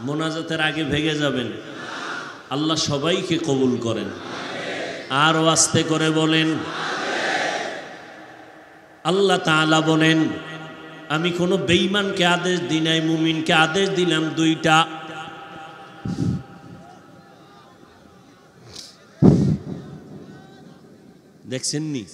মোনাজাতের আগে ভেগে যাবেন। আল্লাহ সবাইকে কবুল করেন। আর আস্তে করে বলেন, আল্লাহ তাআলা বলেন, আমি কোনো বেঈমানকে আদেশ দিই নাই, মুমিনকে আদেশ দিলাম দুইটা। দেখছেন নি?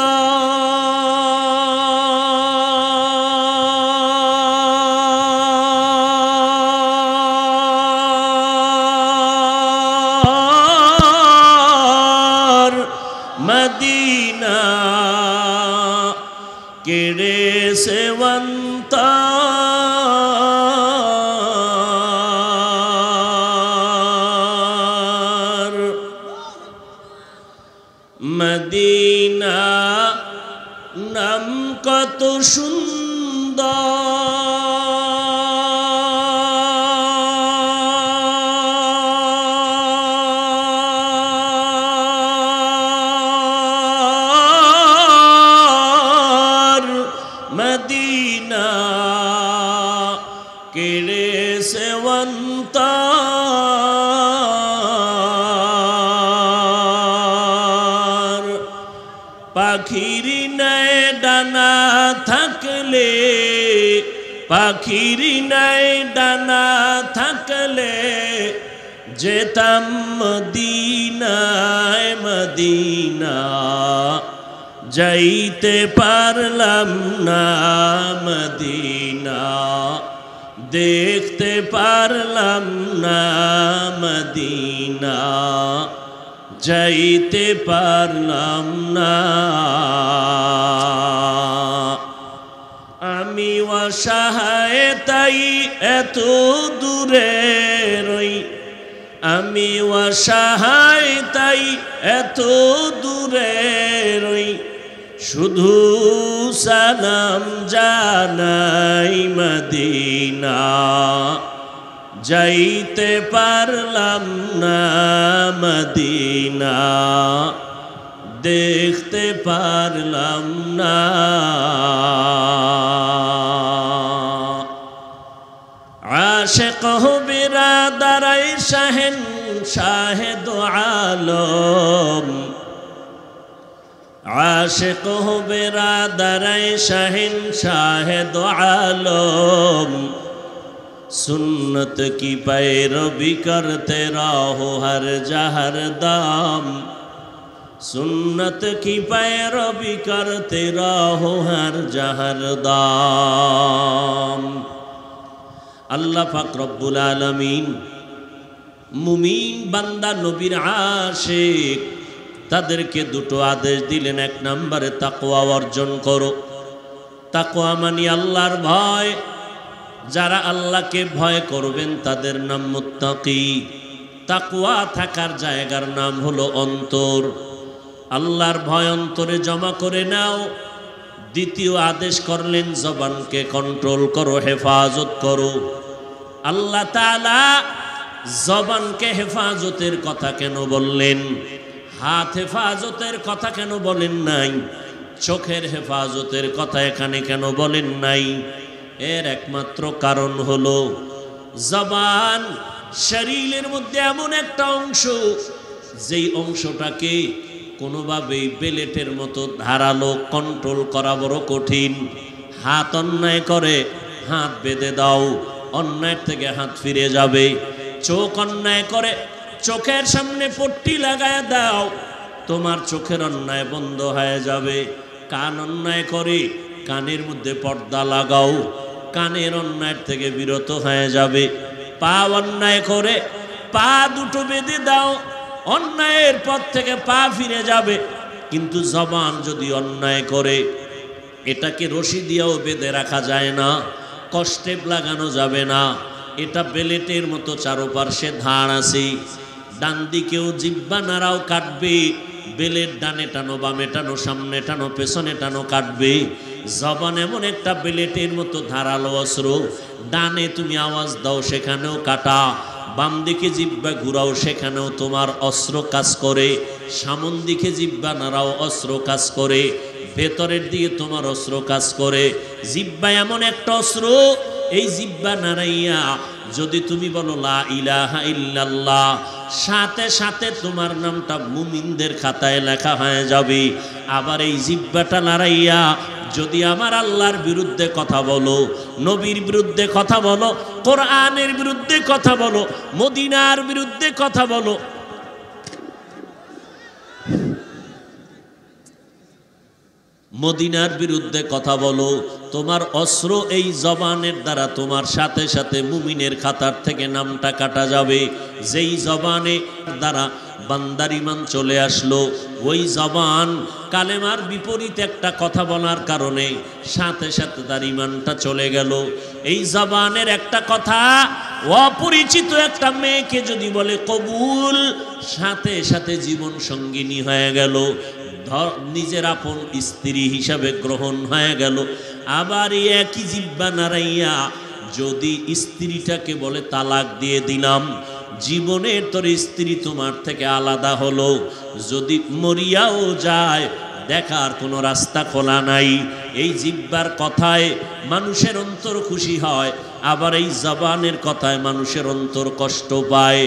সুন্দর যাইতে পারলাম না। আমি অসহায়, তাই এত দূরে রই। আমি অসহায়, তাই এত দূরে রই। শুধু সালাম জানাই মদিনা। যাইতে পারলাম না মদিনা। দেখতে পারলাম না। আশে আশেক বিরাদারাই শাহেন শাহেদ আলম। আশেক বিরাদারাই শাহেন শাহেদ আলম। सुन्नत की पैरवी करते रहो हर जहर दाम सुन्नत की पैरवी करते रहो हर जहर दाम আল্লাহ পাক রব্বুল আলমিন মুমিন বান্দা নবীর আশেক তাদেরকে দুটো আদেশ দিলেন এক নম্বরে তাকোয়া অর্জন করো তাকোয়া মানি আল্লাহর ভয় যারা আল্লাহকে ভয় করবেন তাদের নাম মুত্তাকি। তাকুয়া থাকার জায়গার নাম হলো অন্তর। আল্লাহর ভয় অন্তরে জমা করে নাও। দ্বিতীয় আদেশ করলেন, জবানকে কন্ট্রোল করো, হেফাজত করো। আল্লাহ তাআলা জবানকে হেফাজতের কথা কেন বললেন? হাত হেফাজতের কথা কেন বলেন নাই? চোখের হেফাজতের কথা এখানে কেন বলেন নাই? এর একমাত্র কারণ হলো জবান শরীরের মধ্যে এমন একটা অংশ, যেই অংশটাকে কোনোভাবেই বেলেটের মতো ধারালো কন্ট্রোল করা বড় কঠিন। হাত অন্যায় করে, হাত বেঁধে দাও অন্যায় থেকে হাত ফিরে যাবে। চোখ অন্যায় করে, চোখের সামনে পট্টি লাগায় দাও, তোমার চোখের অন্যায় বন্ধ হয়ে যাবে। কান অন্যায় করে, কানের মধ্যে পর্দা লাগাও কানের অন্যায়ের থেকে বিরত হয়ে যাবে। পা অন্যায় করে, পা দুটো বেঁধে দাও, অন্যায়ের পথ থেকে পা ফিরে যাবে। কিন্তু জবান যদি অন্যায় করে, এটাকে রশি দিয়েও বেঁধে রাখা যায় না, কষ্টে লাগানো যাবে না। এটা বেলেটের মতো চারোপার্শ্বে ধার আছে। ডান দিকেও জিব্বা নাড়াও কাটবে বেলের ডানে টানো, বামে টানো, সামনে টানো, পেছনে টানো কাটবে। জবান এমন একটা বেলেটের মতো ধারালো অস্ত্র। ডানে তুমি আওয়াজ দাও, সেখানেও কাটা। বাম দিকে জিব্বা ঘুরাও, সেখানেও তোমার অস্ত্র কাজ করে। সামন দিকে জিব্বা নাড়াও, অস্ত্র কাজ করে। ভেতরের দিকে তোমার অস্ত্র কাজ করে। জিব্বা এমন একটা অস্ত্র, এই জিব্বা নাড়াইয়া যদি তুমি বলো, লা ইলাহা ইল্লাল্লাহ সাথে সাথে তোমার নামটা মুমিনদের খাতায় লেখা হয়ে যাবে। আবার এই জিব্বাটা নাড়াইয়া যদি আমার আল্লাহর বিরুদ্ধে কথা বলো, নবীর বিরুদ্ধে কথা বলো, কোরআনের বিরুদ্ধে কথা বলো, মদিনার বিরুদ্ধে কথা বলো, মদিনার বিরুদ্ধে কথা বলো, তোমার অস্ত্র এই জবানের দ্বারা তোমার সাথে সাথে মুমিনের খাতার থেকে নামটা কাটা যাবে। যেই জবানের দ্বারা বান্দার ইমান চলে আসলো। ওই জবান কালেমার বিপরীত একটা কথা বলার কারণে সাথে সাথে তার ইমানটা চলে গেল। এই জবানের একটা কথা, অপরিচিত একটা মেয়েকে যদি বলে কবুল, সাথে সাথে জীবন সঙ্গিনী হয়ে গেল। নিজের আপন স্ত্রী হিসাবে গ্রহণ হয়ে গেল। আবার একই জিব্বা নারাইয়া যদি স্ত্রীটাকে বলে তালাক দিয়ে দিলাম জীবনের তোর স্ত্রী তোমার থেকে আলাদা হলো। যদি মরিয়াও যায়, দেখার কোনো রাস্তা খোলা নাই। এই জিব্বার কথায় মানুষের অন্তর খুশি হয়, আবার এই জবানের কথায় মানুষের অন্তর কষ্ট পায়।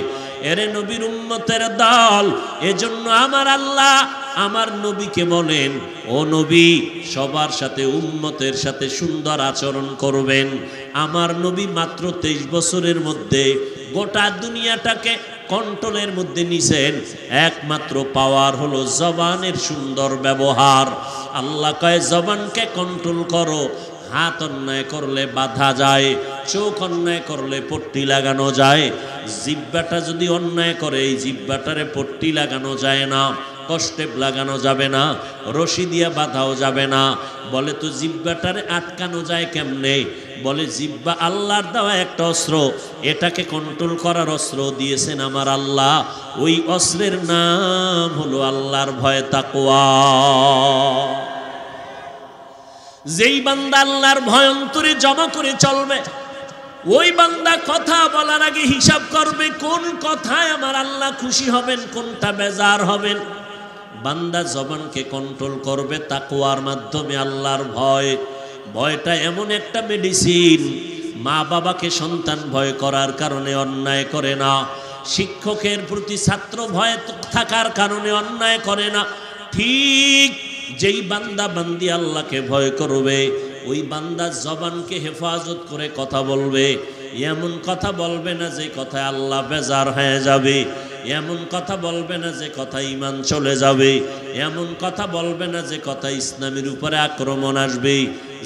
এরে নবীর উম্মতের দল, এজন্য আমার আল্লাহ আমার নবীকে বলেন, ও নবী, সবার সাথে উম্মতের সাথে সুন্দর আচরণ করবেন। আমার নবী মাত্র তেইশ বছরের মধ্যে গোটা দুনিয়াটাকে কন্ট্রোলের মধ্যে নিছেন। একমাত্র পাওয়ার হলো জবানের সুন্দর ব্যবহার। আল্লাহ কয়, জবানকে কন্ট্রোল করো। হাত অন্যায় করলে বাধা যায়, চোখ অন্যায় করলে পট্টি লাগানো যায়। জিব্বাটা যদি অন্যায় করে, এই জিব্বাটারে পট্টি লাগানো যায় না। কষ্টে লাগানো যাবে না, রশি দিয়া বাঁধাও যাবে না। বলে, তো জিব্বাটারে আটকানো যায় কেমনে? বলে জিব্বা আল্লাহর দেওয়া একটা অস্ত্র, এটাকে কন্ট্রোল করার অস্ত্র দিয়েছেন আমার আল্লাহ। ওই অস্ত্রের নাম হলো আল্লাহর ভয় তাকোয়া যেই বান্দা আল্লাহর ভয় অন্তরে জমা করে চলবে, ওই বান্দা কথা বলার আগে হিসাব করবে, কোন কথায় আমার আল্লাহ খুশি হবেন, কোনটা বেজার হবেন। বান্দা জবানকে কন্ট্রোল করবে তাকুয়ার মাধ্যমে আল্লাহর ভয়। ভয়টা এমন একটা মেডিসিন মা বাবাকে সন্তান ভয় করার কারণে অন্যায় করে না। শিক্ষকের প্রতি ছাত্র ভয় থাকার কারণে অন্যায় করে না। ঠিক যেই বান্দা বান্দি আল্লাহকে ভয় করবে, ওই বান্দা জবানকে হেফাজত করে কথা বলবে। এমন কথা বলবে না যে কথায় আল্লাহ বেজার হয়ে যাবে। এমন কথা বলবে না যে কথা ইমান চলে যাবে, এমন কথা বলবে না যে কথা ইসলামের উপরে আক্রমণ আসবে।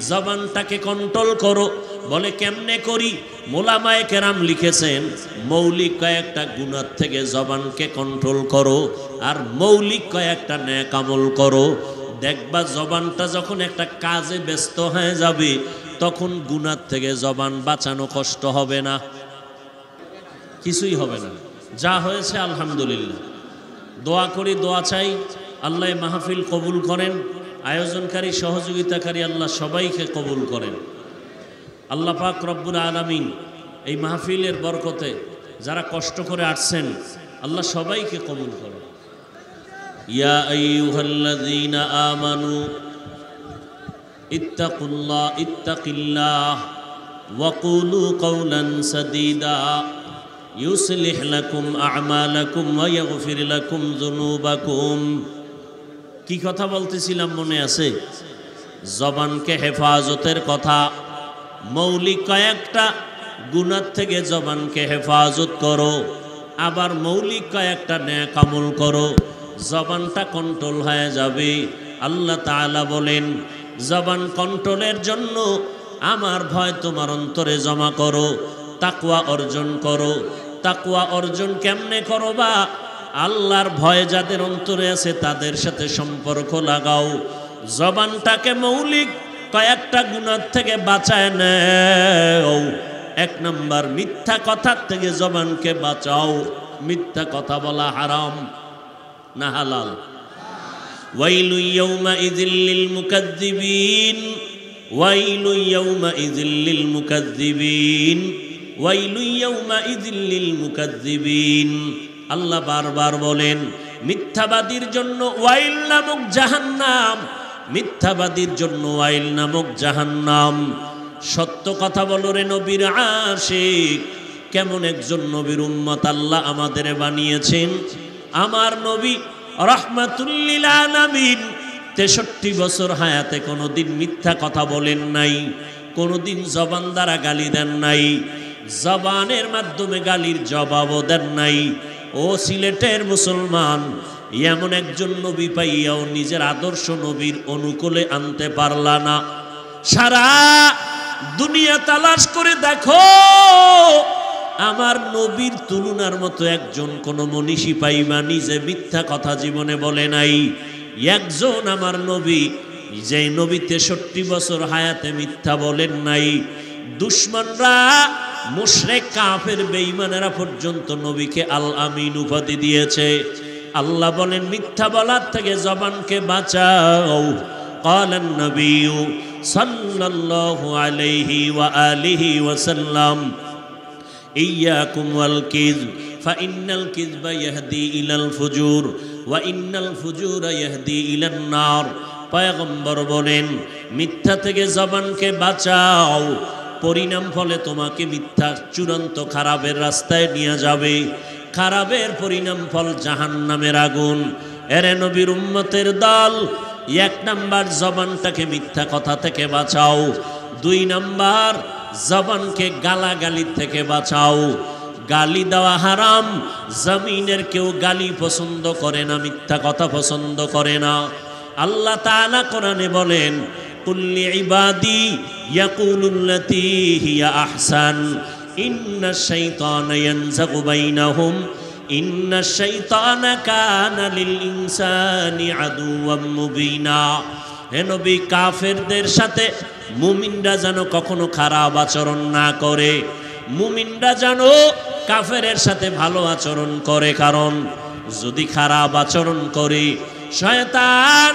জবানটাকে কন্ট্রোল করো, বলে কেমনে করি? মোলামায় কেরাম লিখেছেন, মৌলিক কয়েকটা গুণার থেকে জবানকে কন্ট্রোল করো আর মৌলিক কয়েকটা ন্যাক আমল করো। দেখবা জবানটা যখন একটা কাজে ব্যস্ত হয়ে যাবে, তখন গুণার থেকে জবান বাঁচানো কষ্ট হবে না। কিছুই হবে না। যা হয়েছে, আলহামদুলিল্লাহ। দোয়া করি, দোয়া চাই, আল্লাহ মাহফিল কবুল করেন, আয়োজনকারী, সহযোগিতাকারী আল্লাহ সবাইকে কবুল করেন। আল্লাহ পাক রব্বুল আলমিন এই মাহফিলের বরকতে যারা কষ্ট করে আসছেন, আল্লাহ সবাইকে কবুল করেন। ইয়া আইয়ুহাল্লাযীনা আমানু ইত্তাকুল্লাহ, ইত্তাকিল্লাহ ওয়াকুলু কওলান সাদীদা। يصلح لكم أعمالكم ويغفر لكم ذنوبكم কি কথা বলতেছিলাম মনে আছে জবানকে হেফাজতের কথা মৌলিক কয়েকটা গুণার থেকে জবানকে হেফাজত করো আবার মৌলিক কয়েকটা ন্যাক আমল করো জবানটা কন্ট্রোল হয়ে যাবে আল্লাহ তাআলা বলেন জবান কন্ট্রোলের জন্য আমার ভয় তোমার অন্তরে জমা করো তাকুয়া অর্জন করো তাকুয়া অর্জন কেমনে করবা? আল্লাহর ভয় যাদের অন্তরে আছে, তাদের সাথে সম্পর্ক লাগাও। জবানটাকে মৌলিক কয়েকটা গুণার থেকে বাঁচায় নেও। এক নম্বর, মিথ্যা কথার থেকে জবানকে বাঁচাও। মিথ্যা কথা বলা হারাম না হালাল? ওয়াইলু ইয়াউমা ইযিল্লিল মুকাজ্জিবিন ওয়াইলু ইয়াউমা ইযিল্লিল মুকাজ্জিবিন আল্লাহ বারবার বলেন, মিথ্যাবাদীর জন্য ওয়াইল নামক জাহান্নাম, মিথ্যাবাদীর জন্য ওয়াইল নামক জাহান্নাম। সত্য কথা বলো রে নবীর আশিক, কেমন একজন নবীর উম্মত আল্লাহ আমাদের বানিয়েছেন। আমার নবী রহমাতুল্লিল আলামিন তেষট্টি বছর হায়াতে কোনোদিন মিথ্যা কথা বলেন নাই, কোনোদিন জবান দ্বারা গালি দেন নাই। জবানের মাধ্যমে গালির জবাবও দেন নাই। ও সিলেটের মুসলমান, এমন একজন নবী পাইয়াও নিজের আদর্শ নবীর অনুকূলে আনতে পারলা না। সারা দুনিয়া তালাশ করে দেখো, আমার নবীর তুলনার মতো একজন কোন মনীষী পাইবা নিজে মিথ্যা কথা জীবনে বলে নাই। একজন আমার নবী যে নবী তেষট্টি বছর হায়াতে মিথ্যা বলেন নাই। দুশ্মনরা মুশরেক কাফের বেঈমানেরা পর্যন্ত নবীকে আল আমিন উপাধি দিয়েছে আল্লাহ বলেন মিথ্যা বলার থেকে জবানকে বাঁচাও قال النبي صلى الله عليه وآله وسلم إياكم والكذب فإن الكذب يهدي إلى الفجور وإن الفجور يهدي إلى النار পয়গম্বর বলেন মিথ্যা থেকে জবানকে বাঁচাও পরিণাম ফলে তোমাকে মিথ্যা চূড়ান্ত খারাপের রাস্তায় নিয়ে যাবে। খারাপের পরিণাম ফল জাহান নামের আগুন। এরে নবীর উম্মতের দল, এক নাম্বার জবানটাকে মিথ্যা কথা থেকে বাঁচাও। দুই নাম্বার জবানকে গালাগালির থেকে বাঁচাও। গালি দেওয়া হারাম, জমিনের কেউ গালি পছন্দ করে না, মিথ্যা কথা পছন্দ করে না। আল্লাহ তাআলা কোরআনে বলেন কুল্লি ইবাদি ইয়াকুলুল্লাতী হিয়া আহসান। ইন্না শাইতানা ইয়ানজাগু বাইনাহুম। ইন্না শাইতানা কানা লিল ইনসানি আদুওয়াম মুবিনা। হে নবী, কাফেরদের সাথে মুমিনরা যেন কখনো খারাপ আচরণ না করে। মুমিনরা যেন কাফেরের সাথে ভালো আচরণ করে, কারণ যদি খারাপ আচরণ করে, শয়তান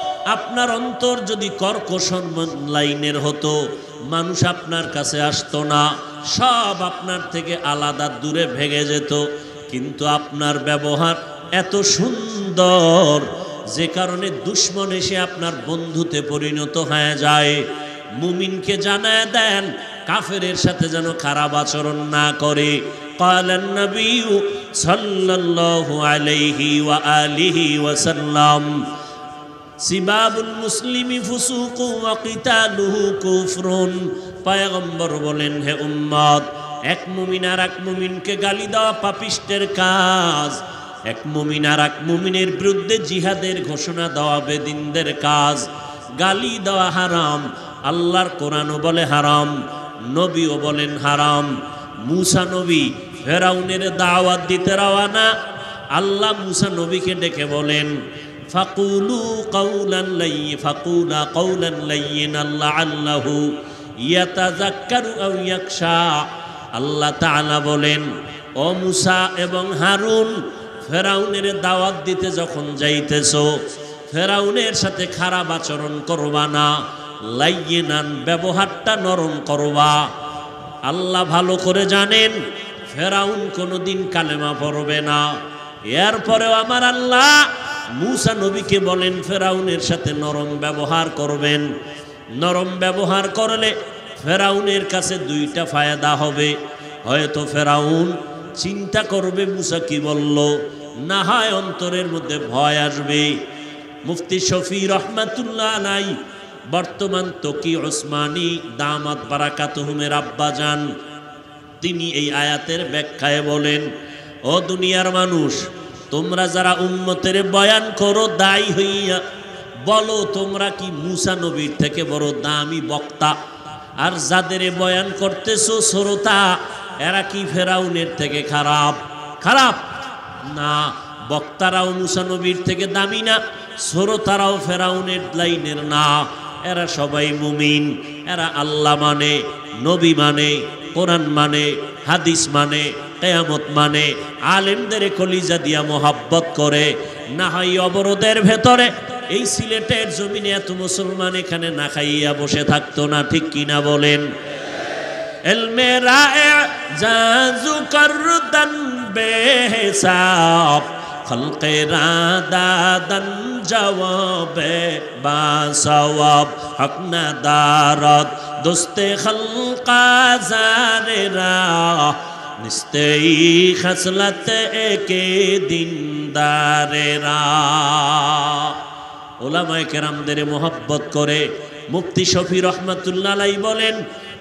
আপনার অন্তর যদি কর্কশন লাইনের হতো মানুষ আপনার কাছে আসতো না সব আপনার থেকে আলাদা দূরে ভেঙে যেত কিন্তু আপনার ব্যবহার এত সুন্দর যে কারণে দুশ্মন এসে আপনার বন্ধুতে পরিণত হয়ে যায় মুমিনকে জানায় দেন কাফেরের সাথে যেন খারাপ আচরণ না করে قال النبي صلى الله عليه وآله وسلم সিবাবুল মুসলিমি ফুসুকু ওয়া কিতালুহু কুফরুন। পয়গম্বর বলেন, হে উম্মত, এক মুমিন আর এক মুমিনকে গালি দেওয়া পাপিষ্টের কাজ। এক মুমিন আর এক মুমিনের বিরুদ্ধে জিহাদের ঘোষণা দেওয়া বেদিনদের কাজ। গালি দেওয়া হারাম, আল্লাহর কোরআনও বলে হারাম, নবীও বলেন হারাম। মুসা নবী ফেরাউনের দাওয়াত দিতে রওয়ানা আল্লাহ মুসা নবীকে ডেকে বলেন ফাকুলু কৌলান লাই ফাকুলা কৌলান লাইয়িন আল্লাহ আল্লাহু ইয়াতাযাক্কারু আও ইয়াকশা আল্লাহ তাআলা বলেন, ও মুসা এবং হারুন, ফেরাউনের দাওয়াত দিতে যখন যাইতেছো, ফেরাউনের সাথে খারাপ আচরণ করবা না লাইয়েনান ব্যবহারটা নরম করবা। আল্লাহ ভালো করে জানেন, ফেরাউন কোনোদিন কালেমা পড়বে না। এরপরেও আমার আল্লাহ মুসা নবীকে বলেন, ফেরাউনের সাথে নরম ব্যবহার করবেন। নরম ব্যবহার করলে ফেরাউনের কাছে দুইটা ফায়দা হবে। হয়তো ফেরাউন চিন্তা করবে, মুসা কি বলল, না হয় অন্তরের মধ্যে ভয় আসবে। মুফতি শফি রহমাতুল্লাহ নাই বর্তমান তকি ওসমানী দামাত বারাকাতহুমের আব্বা যান তিনি এই আয়াতের ব্যাখ্যায় বলেন, ও দুনিয়ার মানুষ তোমরা যারা উম্মতের বয়ান করো, দায়ী হইয়া, বলো তোমরা কি মুসা নবীর থেকে বড় দামি বক্তা? আর যাদের বয়ান করতেছো শ্রোতা, এরা কি ফেরাউনের থেকে খারাপ? খারাপ? না, বক্তারাও মুসা নবীর থেকে দামি না, শ্রোতারাও ফেরাউনের লাইনের না। এরা সবাই মুমিন, এরা আল্লাহ মানে নবী মানে কোরআন মানে হাদিস মানে কেয়ামত মানে। আলেমদের কলিজা দিয়া মোহাব্বত করে, না হয় অবরোধের ভেতরে, এই সিলেটের জমিনে এত মুসলমান এখানে না খাইয়া বসে থাকতো না, ঠিক কিনা বলেন? এলমেরা যা জাজু করদন বেহিসাব জবাবে বাসওয়াব হক না দারত দোস্তে খলকা জারেরা নিস্তেই খসলত একে দিনদারেরা ওলামায় কেরামদের মোহব্বত করে মুফতি শফি রহমাতুল্লাহ বলেন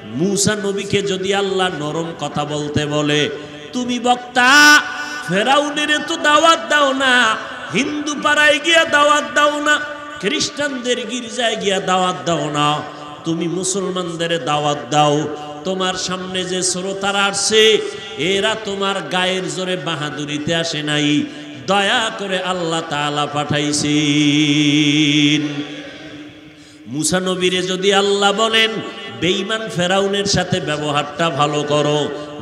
মুসা নবীকে যদি আল্লাহ নরম কথা বলতে বলে, তুমি বক্তা ফেরাউনের তো দাওয়াত দাও না, হিন্দু পাড়ায় গিয়া দাওয়াত দাও না, খ্রিস্টানদের গির্জায় গিয়া দাওয়াত দাও না, তুমি মুসলমানদের দাওয়াত দাও। তোমার সামনে যে শ্রোতারা আসছে, এরা তোমার গায়ের জোরে বাহাদুরিতে আসে নাই। দয়া করে আল্লাহ তালা পাঠাইছেন। মুসানবীরে যদি আল্লাহ বলেন বেইমান ফেরাউনের সাথে ব্যবহারটা ভালো করো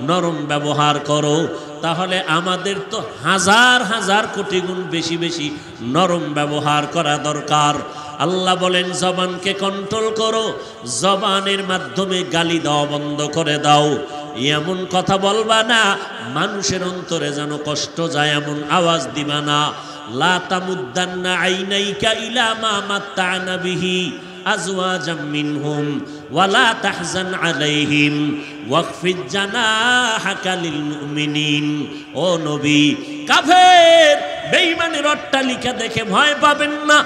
নরম ব্যবহার করো, তাহলে আমাদের তো হাজার হাজার কোটি গুণ বেশি বেশি নরম ব্যবহার করা দরকার। আল্লাহ বলেন, জবানকে কন্ট্রোল করো, জবানের মাধ্যমে গালি দেওয়া বন্ধ করে দাও। এমন কথা বলবা না, মানুষের অন্তরে যেন কষ্ট যায় এমন আওয়াজ দিবা না। লা তামুদ্দান্না আইনাইকা ইলা মা মাত্তানা বিহি আজওয়াজাম মিনহুম। ওয়ালা তাহজান আলাইহিম ওয়াকফিজ জানাহাকা লিল ও নবী, কাফের, বেঈমানের অট্টালিকা দেখে ভয় পাবেন না।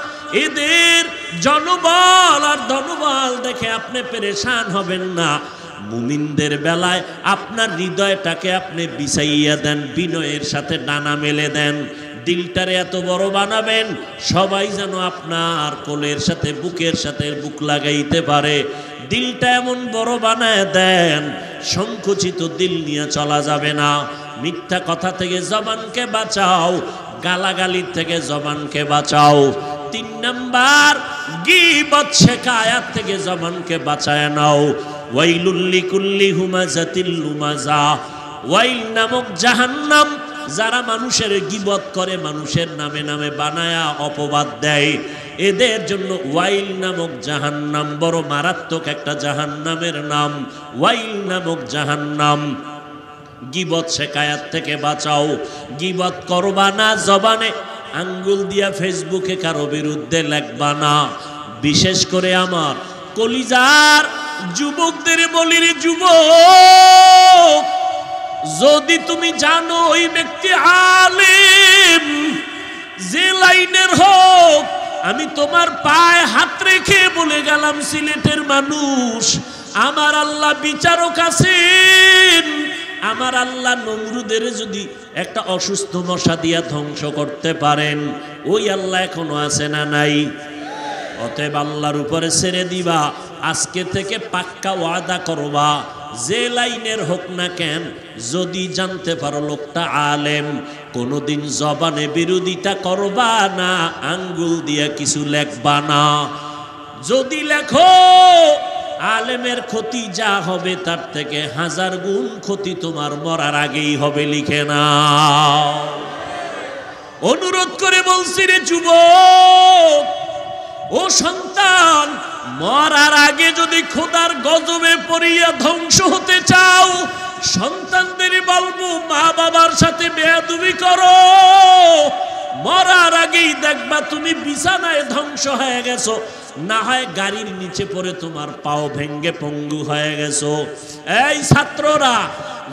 এদের জনবল আর ধনবল দেখে আপনি পেরেশান হবেন না। মুমিনদের বেলায় আপনার হৃদয়টাকে আপনি বিছাইয়া দেন, বিনয়ের সাথে ডানা মেলে দেন। দিলটারে এত বড় বানাবেন, সবাই যেন আপনার কোলের সাথে, বুকের সাথে বুক লাগাইতে পারে। দিলটা এমন বড় বানায় দেন, সংকুচিত দিল নিয়ে চলা যাবে না। মিথ্যা কথা থেকে জবানকে বাঁচাও গালাগালির থেকে জবানকে বাঁচাও। তিন নাম্বার, গিবত শেখায়াত থেকে জবানকে বাঁচায় নাও। ওয়াইলুল্লি কুল্লি হুমাজাতিল লুমাজা, ওয়াইল নামক জাহান্নাম যারা মানুষের গিবত করে, মানুষের নামে নামে বানায়া অপবাদ দেয়। এদের জন্য ওয়াইল নামক জাহান্নাম বড় মারাত্মক একটা জাহান্নামের নাম। ওয়াইল নামক জাহান্নাম। গিবত শেখায়াত থেকে বাঁচাও। গিবত করবা না জবানে, আঙ্গুল দিয়া ফেসবুকে কারও বিরুদ্ধে লেখবা না। বিশেষ করে আমার কলিজার যুবকদের বলির যুবক যদি তুমি জানো ওই ব্যক্তি আলেম, যে লাইনের হোক, আমি তোমার পায়ে হাত রেখে বলে গেলাম সিলেটের মানুষ, আমার আল্লাহ বিচারক আছেন। আমার আল্লাহ নমরুদের যদি একটা অসুস্থ মশা দিয়া ধ্বংস করতে পারেন, ওই আল্লাহ এখনও আছে না নাই? অতএব আল্লাহর উপরে ছেড়ে দিবা, আজকে থেকে পাক্কা ওয়াদা করবা। যে লাইনের হোক না কেন, যদি জানতে পারো লোকটা আলেম, কোনোদিন জবানে বিরোধিতা করবা না, আঙ্গুল দিয়ে কিছু লেখবা না। যদি লেখো, আলেমের ক্ষতি যা হবে তার থেকে হাজার গুণ ক্ষতি তোমার মরার আগেই হবে, লিখে না অনুরোধ করে বলছি রে যুবক, ও সন্তান মরার আগে যদি খোদার গজবে পড়িয়া ধ্বংস হতে চাও, সন্তানদের বলব, মা বাবার সাথে বেয়াদুবি করো। মরার আগেই দেখবা তুমি বিছানায় ধ্বংস হয়ে গেছো। না হয় গাড়ির নিচে পড়ে তোমার পাও ভেঙ্গে পঙ্গু হয়ে গেছো। এই ছাত্ররা,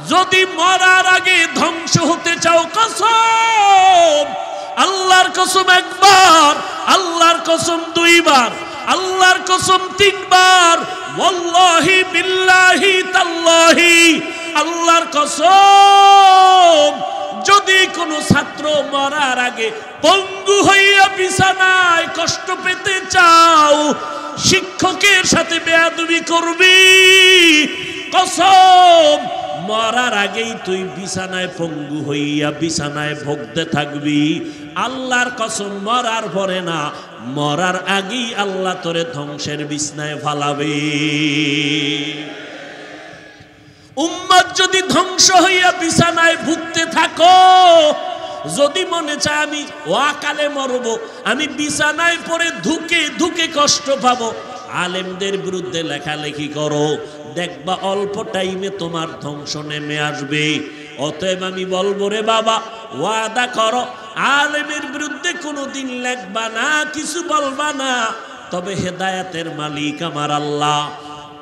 যদি মরার আগে ধ্বংস হতে চাও, কসম! আল্লাহর কসম একবার, আল্লাহর কসম দুইবার, আল্লাহর কসম তিনবার, ওয়াল্লাহি বিল্লাহি তাল্লাহি, আল্লাহর কসম যদি কোনো ছাত্র মরার আগে পঙ্গু হইয়া বিছানায় কষ্ট পেতে চাও, শিক্ষকের সাথে বেয়াদবি করবি, কসম মরার আগেই তুই বিছানায় পঙ্গু হইয়া বিছানায় ভোগতে থাকবি। আল্লাহর কসম, মরার পরে না, মরার আগেই আল্লাহ তোরে ধ্বংসের বিছনায় ফালাবে। উম্মত যদি ধ্বংস হইয়া বিছানায় ভুগতে থাকো, যদি মনে চায় আমি ওয়াকালে মরব, আমি বিছানায় পড়ে ধুকে ধুকে কষ্ট পাবো আলেমদের বিরুদ্ধে লেখালেখি করো। দেখবা অল্প টাইমে তোমার ধ্বংস নেমে আসবে। অতএব আমি বলব রে বাবা, ওয়াদা করো, আলেমের বিরুদ্ধে কোনো দিন লেখবা না, কিছু বলবা না। তবে হেদায়াতের মালিক আমার আল্লাহ।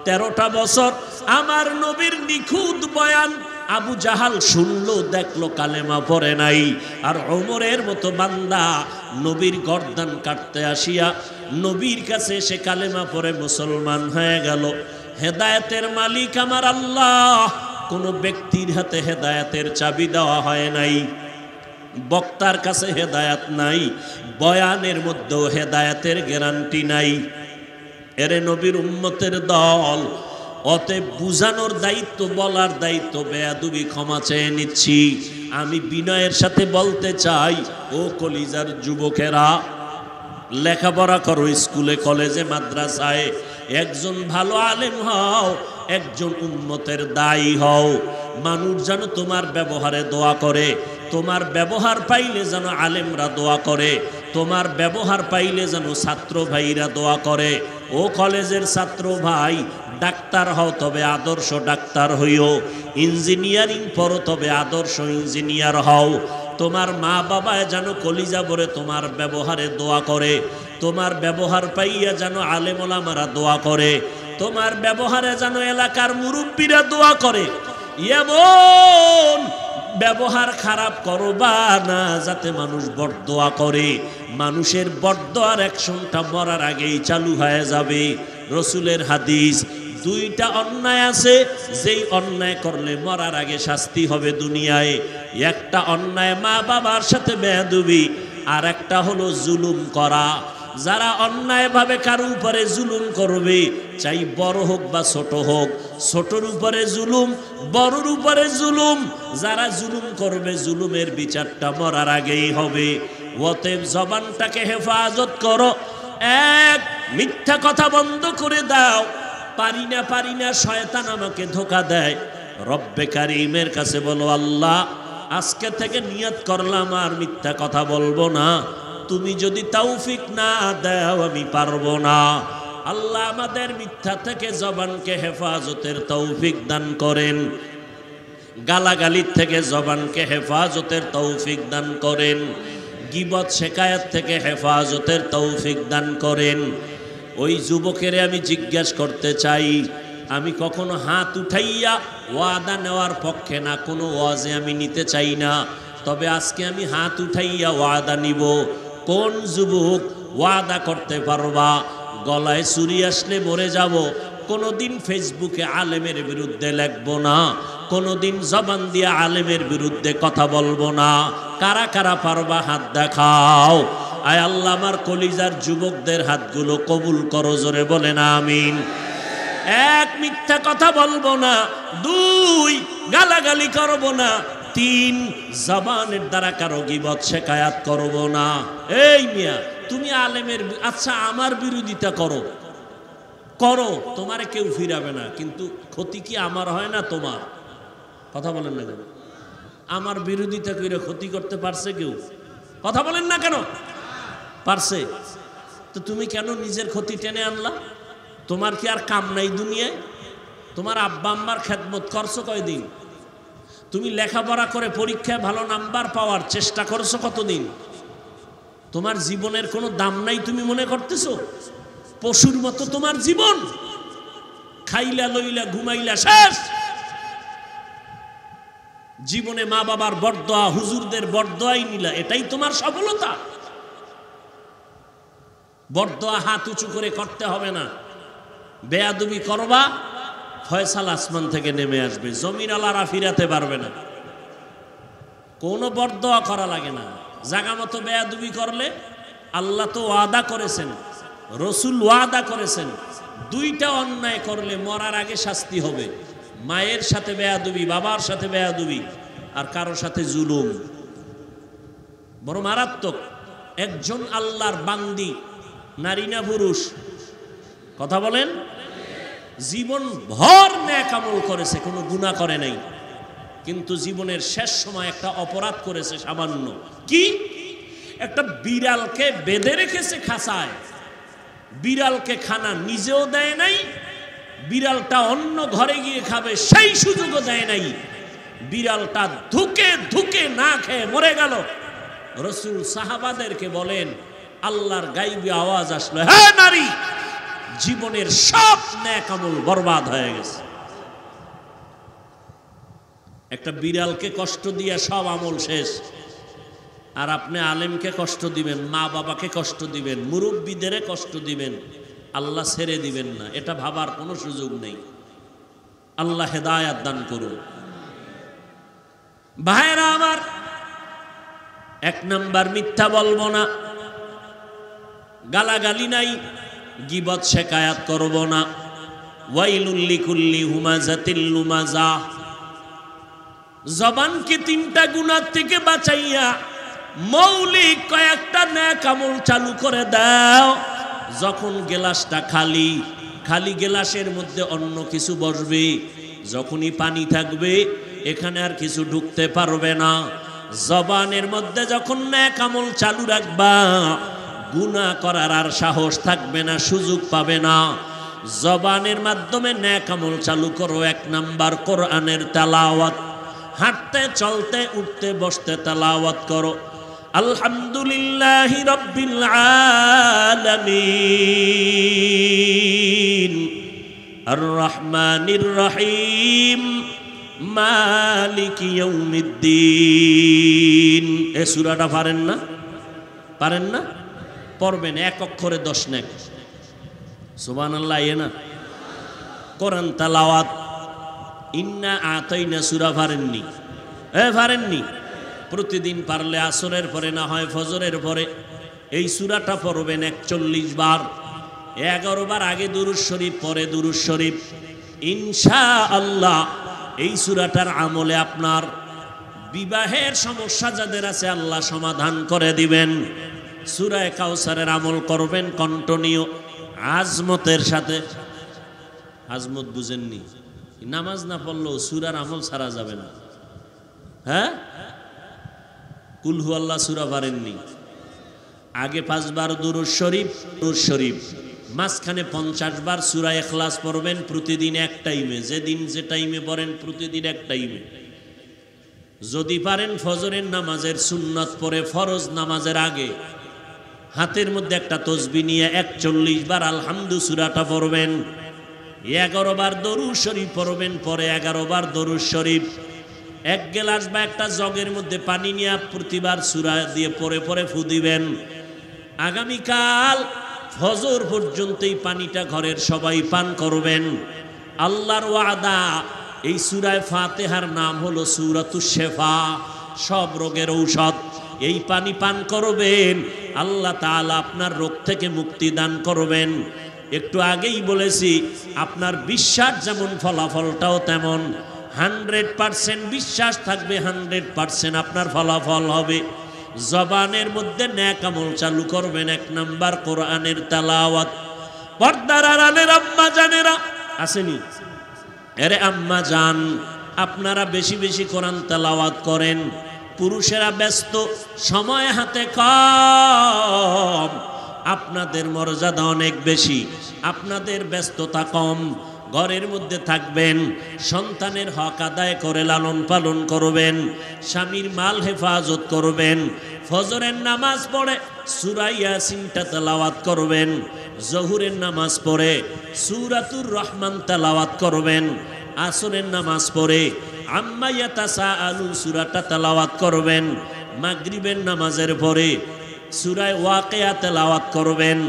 তেরোটা বছর আমার নবীর নিখুঁত বয়ান আবু জাহাল শুনলো, দেখল, কালেমা পড়ে নাই। আর ওমরের মতো বান্দা নবীর গর্দান কাটতে আসিয়া নবীর কাছে সে কালেমা পরে মুসলমান হয়ে গেল। হেদায়তের মালিক আমার আল্লাহ। কোনো ব্যক্তির হাতে হেদায়তের চাবি দেওয়া হয় নাই। বক্তার কাছে হেদায়াত নাই, বয়ানের মধ্যেও হেদায়াতের গ্যারান্টি নাই। এরে নবীর উম্মতের দল অতএব বুঝানোর দায়িত্ব, বলার দায়িত্ব, বেয়াদুবি ক্ষমা চেয়ে নিচ্ছি। আমি বিনয়ের সাথে বলতে চাই, ও কলিজার যুবকেরা, লেখাপড়া করো স্কুলে, কলেজে, মাদ্রাসায়। একজন ভালো আলেম হও, একজন উন্মতের দায়ী হও। মানুষ যেন তোমার ব্যবহারে দোয়া করে, তোমার ব্যবহার পাইলে যেন আলেমরা দোয়া করে, তোমার ব্যবহার পাইলে যেন ছাত্র ভাইরা দোয়া করে। ও কলেজের ছাত্র ভাই ডাক্তার হও, তবে আদর্শ ডাক্তার হইও। ইঞ্জিনিয়ারিং পড়ো, তবে আদর্শ ইঞ্জিনিয়ার হও। তোমার মা বাবা যেন কলিজা ভরে তোমার ব্যবহারে দোয়া করে, তোমার ব্যবহার পাইয়া যেন আলেমোলামারা দোয়া করে, তোমার ব্যবহারে যেন এলাকার মুরব্বীরা দোয়া করে। এমন ব্যবহার খারাপ করবা না, যাতে মানুষ বরদোয়া করে। মানুষের বরদোয়ার অ্যাকশনটা মরার আগেই চালু হয়ে যাবে। রসুলের হাদিস দুইটা অন্যায় আছে, যেই অন্যায় করলে মরার আগে শাস্তি হবে দুনিয়ায়। একটা অন্যায় মা বাবার সাথে বেয়াদুবি, আর একটা হলো জুলুম করা। যারা অন্যায়ভাবে কারও উপরে জুলুম করবে, চাই বড় হোক বা ছোট হোক, ছোটর উপরে জুলুম, বড়র উপরে জুলুম। যারা জুলুম করবে, জুলুমের বিচারটা মরার আগেই হবে। অতএব জবানটাকে হেফাজত করো। এক, মিথ্যা কথা বন্ধ করে দাও। পারি না পারি না, শয়তান আমাকে ধোকা দেয়। রব্বে কারিমের কাছে বলো, আল্লাহ, আজকে থেকে নিয়ত করলাম আর মিথ্যা কথা বলব না। তুমি যদি তৌফিক না দাও, আমি পারব না। আল্লাহ আমাদের মিথ্যা থেকে জবানকে হেফাজতের তৌফিক দান করেন। গালাগালির থেকে জবানকে হেফাজতের তৌফিক দান করেন। গিবত শেখায়ত থেকে হেফাজতের তৌফিক দান করেন। ওই যুবকেরে আমি জিজ্ঞাসা করতে চাই, আমি কখনো হাত উঠাইয়া ওয়াদা নেওয়ার পক্ষে না, কোনো ওয়াজে আমি নিতে চাই না। তবে আজকে আমি হাত উঠাইয়া ওয়াদা নিব। কোন যুবক ওয়াদা করতে পারবা? গলায় চুরি আসলে মরে যাব। কোনোদিন ফেসবুকে আলেমের বিরুদ্ধে লেখবো না। কোনোদিন জবান দিয়ে আলেমের বিরুদ্ধে কথা বলব না। কারা কারা পারবা হাত দেখাও। আয় আল্লাহ, আমার কলিজার যুবকদের হাতগুলো কবুল করো, জোরে না আমিন। এক মিথ্যা কথা বলব না, দুই গালাগালি করব না, তিন জবানের দ্বারা কারও গিবত শেখায়াত করব না। এই মিয়া, তুমি আলেমের আচ্ছা আমার বিরোধিতা করো। করো, তোমারে কেউ ফিরাবে না, কিন্তু ক্ষতি কি আমার হয় না তোমার? কথা বলেন না কেন? আমার বিরোধিতা করে ক্ষতি করতে পারছে কেউ? কথা বলেন না কেন? পারছে? তো তুমি কেন নিজের ক্ষতি টেনে আনলা? তোমার কি আর কাম নাই দুনিয়ায়? তোমার আব্বা আম্মার খেদমত করছ কয়দিন? তুমি লেখাপড়া করে পরীক্ষায় ভালো নাম্বার পাওয়ার চেষ্টা করছ কতদিন? তোমার জীবনের কোনো দাম নাই তুমি মনে করতেছো? পশুর মতো তোমার জীবন। খাইলা, লইলা, ঘুমাইলা, শেষ। জীবনে মা বাবার বরদোয়া, হুজুরদের বরদোয়াই নিলা, এটাই তোমার সফলতা। বরদোয়া হাত উঁচু করে করতে হবে না। বেয়াদুবি করবা, ফয়সাল আসমান থেকে নেমে আসবে জমির আলারা ফিরাতে পারবে না। কোনো বরদোয়া করা লাগে না। জাগা মতো বেয়াদুবি করলে আল্লাহ তো ওয়াদা করেছেন, রসুল ওয়াদা করেছেন, দুইটা অন্যায় করলে মরার আগে শাস্তি হবে। মায়ের সাথে বেয়াদুবি, বাবার সাথে বেয়াদুবি, আর কারও সাথে জুলুম। বড় মারাত্মক। একজন আল্লাহর বান্দি নারী না পুরুষ? কথা বলেন। জীবন ভর ন্যাক আমল করেছে, কোনো গুণা করে নাই। কিন্তু জীবনের শেষ সময় একটা অপরাধ করেছে সামান্য। কি? একটা বিড়ালকে বেঁধে রেখেছে খাসায় বিড়ালকে খানা নিজেও দেয় নাই, বিড়ালটা অন্য ঘরে গিয়ে খাবে, সেই সুযোগও দেয় নাই। বিড়ালটা ধুকে ধুকে না খেয়ে মরে গেল। রসুল সাহাবাদেরকে বলেন আল্লাহর গাইবি আওয়াজ আসলো হ্যাঁ নারী, জীবনের সব ন্যাক আমল বরবাদ হয়ে গেছে। একটা বিড়ালকে কষ্ট দিয়ে সব আমল শেষ। আর আপনি আলেমকে কষ্ট দিবেন, মা বাবাকে কষ্ট দিবেন মুরব্বীদের কষ্ট দিবেন, আল্লাহ ছেড়ে দিবেন না। এটা ভাবার কোনো সুযোগ নেই। আল্লাহ হেদায়াত দান করুন। ভাইরা আমার, এক নাম্বার মিথ্যা বলব না। গালাগালি নাই, গিবত শেকায়াত করব না। ওয়াইলুল্লি কুল্লি হুমাজাতিল লুমাজা। জবানকে তিনটা গুণার থেকে বাঁচাইয়া মৌলিক কয়েকটা ন্যাক আমল চালু করে দাও। যখন গেলাসটা খালি খালি গেলাসের মধ্যে অন্য কিছু বসবে, যখনই পানি থাকবে, এখানে আর কিছু ঢুকতে পারবে না। জবানের মধ্যে যখন ন্যাক আমল চালু রাখবা গুণা করার আর সাহস থাকবে না, সুযোগ পাবে না। জবানের মাধ্যমে ন্যাক আমল চালু করো, এক নাম্বার কোরআনের তালাওয়াত। হাঁটতে, চলতে, উঠতে, বসতে তালাওয়াত করো। আলহামদুলিল্লাহ রব্বিল আলামিন। আর রহমানির রহিম। মালিক ইয়াউমিদ্দিন। এ সূরাটা পারেন না? পারেন না? পড়বেন, এক অক্ষরে দশ নেক। সুবান আল্লাহ এ না? কোরআন তালাওয়াত। ইন্না আতাইনা সূরা পারেননি এ পারেননি প্রতিদিন পারলে আসরের পরে, না হয় ফজরের পরে। এই সুরাটা পড়বেন একচল্লিশ বার। এগারো বার আগে দুরুজ শরীফ, পরে দুরুজ শরীফ। ইনশা আল্লাহ এই সুরাটার আমলে আপনার বিবাহের সমস্যা যাদের আছে, আল্লাহ সমাধান করে দিবেন। সুরায় কাউসারের আমল করবেন কন্টনীয় আজমতের সাথে। আজমত বুঝেননি। নামাজ না পড়লেও সুরার আমল ছাড়া যাবে না। হ্যাঁ? কুলহু আল্লাহ সুরা পারেননি। আগে পাঁচবার দুরুজ শরীফ দুরুজ শরীফ। মাঝখানে পঞ্চাশ বার সুরা এখলাস পড়বেন প্রতিদিন এক টাইমে। যেদিন যে টাইমে পড়েন প্রতিদিন এক টাইমে। যদি পারেন ফজরের নামাজের সুন্নত পরে ফরজ নামাজের আগে। হাতের মধ্যে একটা তসবি নিয়ে একচল্লিশ বার আলহামদু সুরাটা পড়বেন। এগারো বার দরুদ শরীফ পড়বেন, পরে এগারো বার দরুদ শরীফ। এক গেলাস বা একটা জগের মধ্যে পানি নিয়ে প্রতিবার সুরা দিয়ে পরে পরে ফু দিবেন। আগামীকাল ফজর পর্যন্ত এই পানিটা ঘরের সবাই পান করবেন। আল্লাহর ওয়াদা, এই সুরায় ফাতেহার নাম হলো সুরাতু শেফা, সব রোগের ঔষধ। এই পানি পান করবেন, আল্লাহ তাআলা আপনার রোগ থেকে মুক্তি দান করবেন। একটু আগেই বলেছি, আপনার বিশ্বাস যেমন ফলাফলটাও তেমন। হান্ড্রেড পারসেন্ট বিশ্বাস থাকবে, হান্ড্রেড পারসেন্ট আপনার ফলাফল হবে। জবানের মধ্যে ন্যাক আমল চালু করবেন, এক নাম্বার কোরআনের তালাওয়াত। পর্দার আড়ালের আম্মা জানেরা, আসেনি? এরে আম্মা জান, আপনারা বেশি বেশি কোরআন তালাওয়াত করেন। পুরুষেরা ব্যস্ত, সময় হাতে কম। আপনাদের মর্যাদা অনেক বেশি, আপনাদের ব্যস্ততা কম। ঘরের মধ্যে থাকবেন, সন্তানের হক আদায় করে লালন পালন করবেন, স্বামীর মাল হেফাজত করবেন, ফজরের নামাজ পড়ে সুরা ইয়াসিনটা তেলাওয়াত করবেন, জহুরের নামাজ পড়ে সুরাতুর রহমান তালাওয়াত করবেন, আসরের নামাজ পড়ে আম্মা ইয়াতাসা আলু সুরাটা তেলাওয়াত করবেন। মাগরিবের নামাজের পরে সুরায় ওয়াকেয়া তেলাওয়াত করবেন।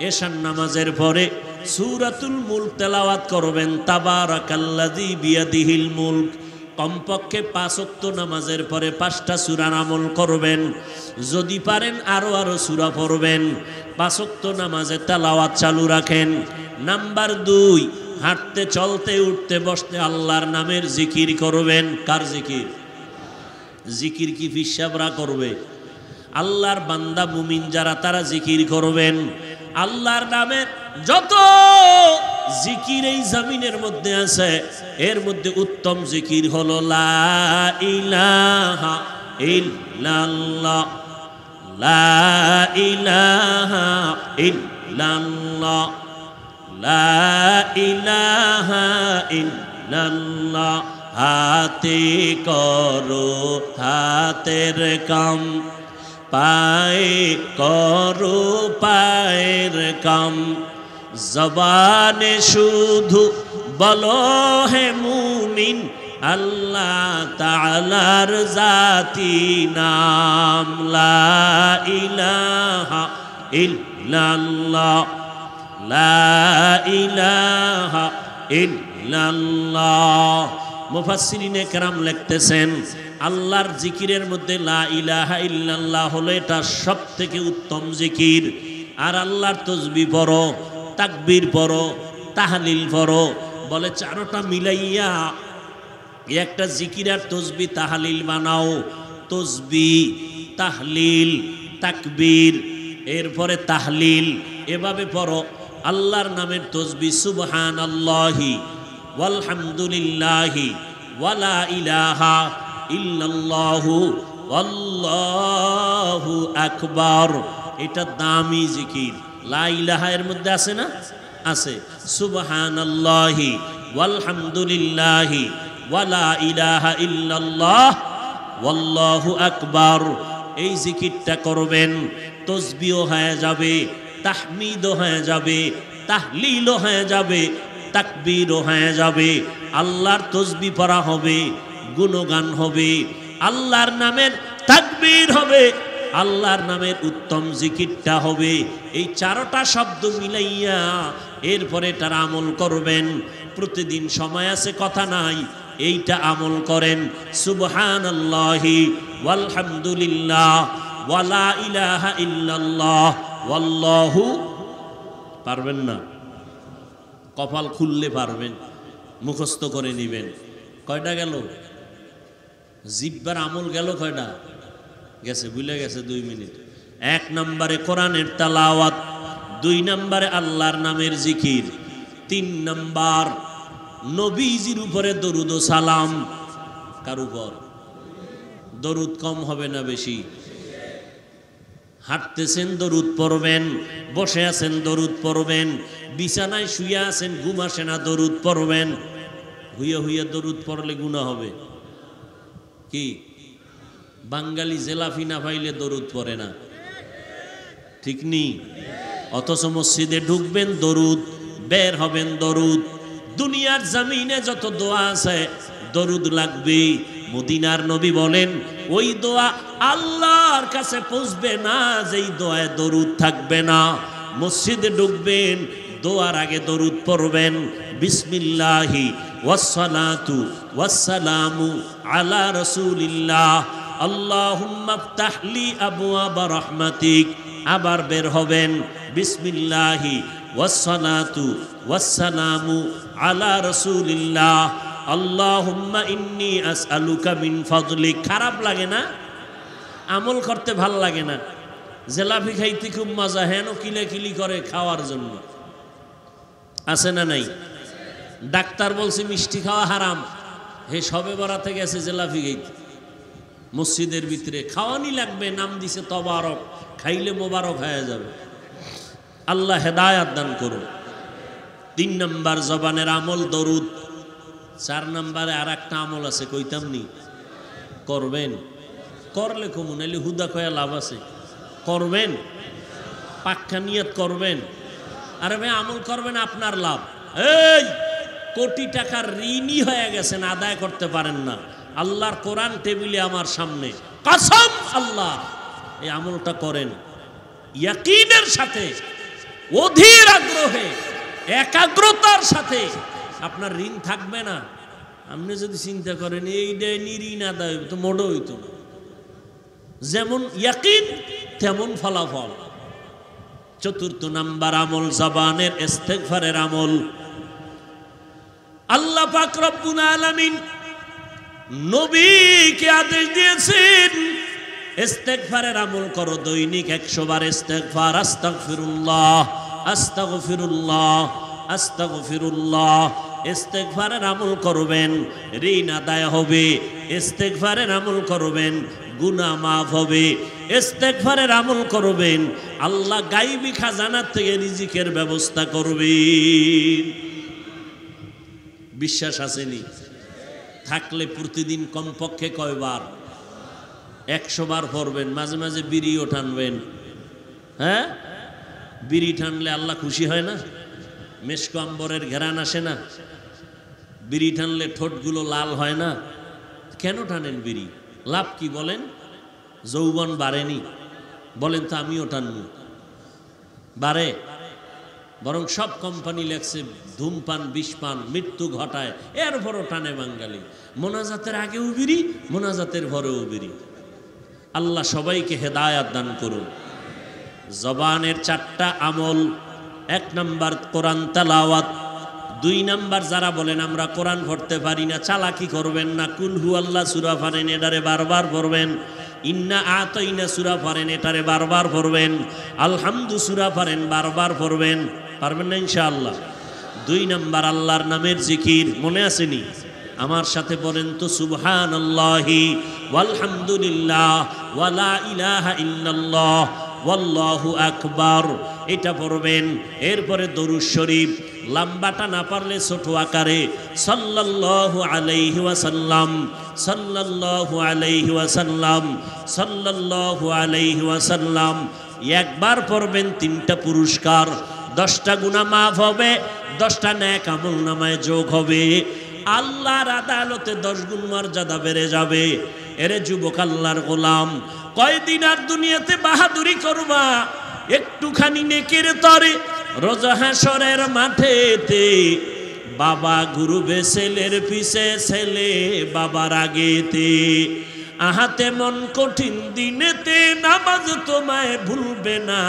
এশান নামাজের পরে সুরাতুল মুল্ক তেলাওয়াত করবেন। তাবারাকাল্লাযী বিয়াদিহিল মুল্ক। কমপক্ষে পাঁচক্ত নামাজের পরে পাঁচটা সুরার আমল করবেন। যদি পারেন আরও আরও সুরা পড়বেন। পাঁচক্ত নামাজে তেলাওয়াত চালু রাখেন। নাম্বার দুই হাঁটতে, চলতে, উঠতে, বসতে আল্লাহর নামের জিকির করবেন। কার জিকির? জিকির কি ফিসাবরা করবে? আল্লাহর বান্দা, মুমিন যারা, তারা জিকির করবেন। আল্লাহর নামের যত জিকির এই জমিনের মধ্যে আছে, এর মধ্যে উত্তম জিকির হলো লা ইলাহা ইল্লাল্লাহ। লা হাতে করো হাতের কাম, পায়ে করো পায়ের কাম। জবানে শুধু বলো, হে মুমিন, আল্লাহ তালার জাতি নাম লা ইলাহা ইল্লাল্লাহ। মুফাসসিরিনে কেরাম লিখতেছেন, আল্লাহর জিকিরের মধ্যে লা ইলাহা ইল্লাল্লাহ হলো এটা সব থেকে উত্তম জিকির। আর আল্লাহর তসবি পড়ো, তাকবীর পড়ো, তাহলিল পড়ো, বলে চারোটা মিলাইয়া একটা জিকির আর তসবি তাহালিল বানাও। তসবি, তাহলিল, তাকবীর, এরপরে তাহলিল, এভাবে পড়ো। আল্লাহর নামের তসবি সুবহান আল্লাহি ওয়ালহামদুলিল্লাহি, ওয়ালা ইলাহা ইল্লাল্লাহু আল্লাহু আকবার। এটা দামি জিকির। লা ইলাহা এর মধ্যে আছে না? আছে। সুবহান আল্লাহি ওয়ালহামদুলিল্লাহি, ওয়ালা ইলাহা ইল্লাল্লাহ, ওয়াল্লাহু আকবার। এই জিকিরটা করবেন, তসবিও হয়ে যাবে। তাহমিদও হয়ে যাবে, তাহলিলও হয়ে যাবে, তাকবীরও হয়ে যাবে। আল্লাহর তসবি পড়া হবে, গুণগান হবে, আল্লাহর নামের তাকবির হবে, আল্লাহর নামের উত্তম জিকিরটা হবে। এই চারোটা শব্দ মিলাইয়া এরপরে তারা আমল করবেন। প্রতিদিন সময় আছে, কথা নাই, এইটা আমল করেন। সুবহান আল্লাহি ওয়ালহামদুলিল্লাহ, ওয়ালা ইলাহা ইল্লাল্লাহ। ওয়াল্লাহু, পারবেন না। কপাল খুললে পারবেন, মুখস্থ করে নিবেন। কয়টা গেল? জিব্বার আমল গেল কয়টা? গেছে, ভুলে গেছে দুই মিনিট। এক নম্বরে কোরআনের তালাওয়াত, দুই নম্বরে আল্লাহর নামের জিকির, তিন নম্বর নবীজির উপরে দরুদ ও সালাম। কার উপর? দরুদ কম হবে না বেশি? হাঁটতেছেন, দরুদ পড়বেন, বসে আছেন, দরুদ পড়বেন, বিছানায় শুয়ে আছেন, ঘুম আসে না, দরুদ পড়বেন। হুইয়া হুইয়া দরুদ পড়লে গুণা হবে। কি? বাঙালি জেলাফি না পাইলে দরুদ পড়ে না। ঠিক নি? অথচ মসজিদে ঢুকবেন, দরুদ, বের হবেন, দরুদ। দুনিয়ার জামিনে যত দোয়া আছে, দরুদ লাগবে মদিনার নবী বলেন, ওই দোয়া আল্লাহর কাছে পৌঁছবে না, যেই দোয়ায় দরুদ থাকবে না। মসজিদে ঢুকবেন, দোয়ার আগে দরুদ পড়বেন, বিসমিল্লাহি ওয়াসসালাতু ওয়াসসালামু আলা রাসূলিল্লাহ। আল্লাহুম্মা ফতাহলি আবওয়াবা রাহমাতিক। আবার বের হবেন, বিসমিল্লাহি ওয়াসসালাতু ওয়াসসালামু আলা রাসূলিল্লাহ। ইন্নী খারাপ লাগে না? আমল করতে ভালো লাগে না। জেলাপি খাইতে খুব মজা, হেন কিলে কিলি করে খাওয়ার জন্য। আছে না নাই? ডাক্তার বলছে, মিষ্টি খাওয়া হারাম। হে সবে বরাতে গেছে জেলাপি খাইতে। মসজিদের ভিতরে খাওয়ানি লাগবে, নাম দিছে তবারক। খাইলে মোবারক হয়ে যাবে। আল্লাহ হেদায়াত দান করুন। তিন নম্বর জবানের আমল দরুদ। চার নাম্বারে আর একটা আমল আছে, কইতাম নি? করবেন। করলে কমু, নাইলে হুদা কয়া লাভ আছে। করবেন। পাক্কা নিয়ত করবেন। আরে ভাই, আমল করবেন আপনার লাভ। এই, কোটি টাকার ঋণই হয়ে গেছেন আদায় করতে পারেন না। আল্লাহর কোরআন টেবিলে আমার সামনে। কাসম আল্লাহ, এই আমলটা করেন। ইয়াকিনের সাথে, অধীর আগ্রহে, একাগ্রতার সাথে আপনার ঋণ থাকবে না। আপনি যদি চিন্তা করেন এই দেয়নি ঋণ আদায় তো মোড়ো হইতো না। যেমন ইয়াকিন, তেমন ফলাফল। চতুর্থ নাম্বার আমল, জবানের ইস্তেগফারের আমল। আল্লাহ পাক রব্বুল নবীকে আদেশ দিয়েছেন, ইস্তেগফারের আমল করো, দৈনিক 100 বার ইস্তেগফার, আস্তাগফিরুল্লাহ আস্তাগফিরুল্লাহ। আস্তাগফিরুল্লাহ, ইস্তেগফারের আমল করবেন, ঋণ আদায় হবে, ইস্তেগফারের আমল করবেন, গুনাহ মাফ হবে, ইস্তেগফারের আমল করবেন, আল্লাহ গাইবি খাজানার থেকে রিজিকের ব্যবস্থা করবেন। বিশ্বাস আসেনি? থাকলে প্রতিদিন কমপক্ষে কয়বার? একশো বার পড়বেন, মাঝে মাঝে বিড়িও টানবেন। হ্যাঁ? বিড়ি টানলে আল্লাহ খুশি হয় না? মেশকো আম্বরের ঘেরান আসে না। বিড়ি টানলে ঠোঁটগুলো লাল হয় না। কেন টানেন বিড়ি? লাভ কি বলেন? যৌবন বাড়েনি। বলেন তো আমিও টানবো। বাড়ে। বরং সব কোম্পানি লেখছে, ধূমপান, বিষপান, মৃত্যু ঘটায়। এরপরও টানে বাঙালি। মোনাজাতের আগেও বিড়ি, মোনাজাতের পরেও বিড়ি। আল্লাহ সবাইকে হেদায়াত দান করুন। জবানের চারটা আমল এক নাম্বার কোরআন তালাওয়াত, দুই নাম্বার যারা বলেন, আমরা কোরআন পড়তে পারি না, চালাকি করবেন না কুলহু আল্লাহ সুরা ফারেন, এটারে বারবার পড়বেন। ইন্না আতইনা সুরা ফারেন, এটারে বারবার পড়বেন। আলহামদু সুরা ফারেন, বারবার পড়বেন। পারবেন না ইনশাআল্লাহ? দুই নাম্বার আল্লাহর নামের জিকির, মনে আসেনি আমার সাথে বলেন তো সুবহান আল্লাহি ওয়ালহামদুলিল্লাহ ওয়ালা ইলাহা ইল্লাল্লাহ ওয়াল্লাহু আকবার। এটা পড়বেন। এরপরে দরুদ শরীফ। লম্বাটা না পারলে ছোট আকারে। সাল্লাল্লাহু আলাইহি ওয়াসাল্লাম। সাল্লাল্লাহু আলাইহি ওয়াসাল্লাম। সাল্লাল্লাহু আলাইহি ওয়াসাল্লাম। একবার পড়বেন তিনটা পুরস্কার। দশটা গুণা মাফ হবে, দশটা ন্যাক আমল নামায় যোগ হবে। আল্লাহর আদালতে দশ গুণ মর্যাদা বেড়ে যাবে। এরে যুবক আল্লাহর গোলাম, কয়দিন আর দুনিয়াতে বাহাদুরি করবা? একটুখানি নেকের তরে রোজা হাসরের মাঠেতে বাবা গুরু ছেলের পিছে ছেলে বাবার আগেতে। আহাতে মন কঠিন দিনেতে নামাজ তোমায় ভুলবে না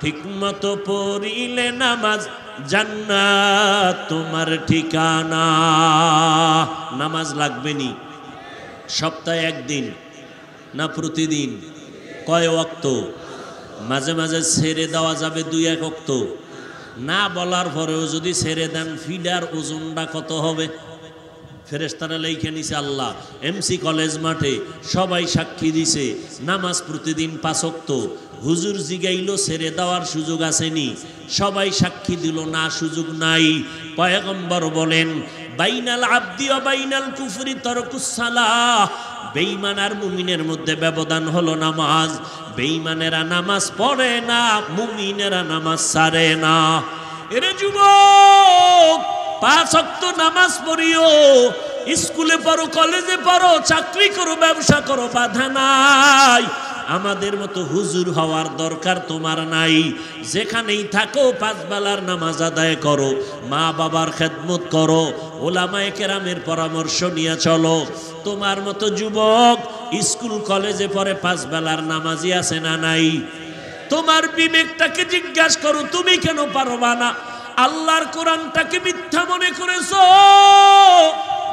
ঠিক মতো পড়িলে নামাজ জান্নাত তোমার ঠিকানা। নামাজ লাগবে নি? সপ্তাহে একদিন না প্রতিদিন? কয় অক্ত মাঝে মাঝে ছেড়ে দেওয়া যাবে দুই এক অক্ত না বলার পরেও যদি ছেড়ে দেন, ফিডার ওজনটা কত হবে? ফেরেস্তারা লেখে নিছে, আল্লাহ এমসি কলেজ মাঠে সবাই সাক্ষী দিছে, নামাজ প্রতিদিন পাঁচক্ত হুজুর জিগাইল, ছেড়ে দেওয়ার সুযোগ আসেনি। সবাই সাক্ষী দিল, না, সুযোগ নাই। পয়গম্বর বলেন, বাইনাল আব্দি বাইনাল কুফরি তরকুসালাহ বেঈমান আর মুমিনের মধ্যে ব্যবধান হলো নামাজ। বেঈমানেরা নামাজ পড়ে না, মুমিনেরা নামাজ সারে না। এরে যুবক পাঁচ অক্ত নামাজ পড়িও, স্কুলে পড়ো, কলেজে পড়ো, চাকরি করো, ব্যবসা করো, বাধা নাই। আমাদের মতো হুজুর হওয়ার দরকার তোমার নাই। যেখানেই থাকো পাঁচ বেলার নামাজ আদায় করো, মা বাবার খেদমত করো, ওলামায়ে কেরামের পরামর্শ নিয়ে চলো। তোমার মতো যুবক স্কুল, কলেজে পড়ে পাঁচ বেলার নামাজি আছে না নাই? তোমার বিবেকটাকে জিজ্ঞাসা করো, তুমি কেন পারবা না? আল্লাহর কোরআনটাকে মিথ্যা মনে করেছ?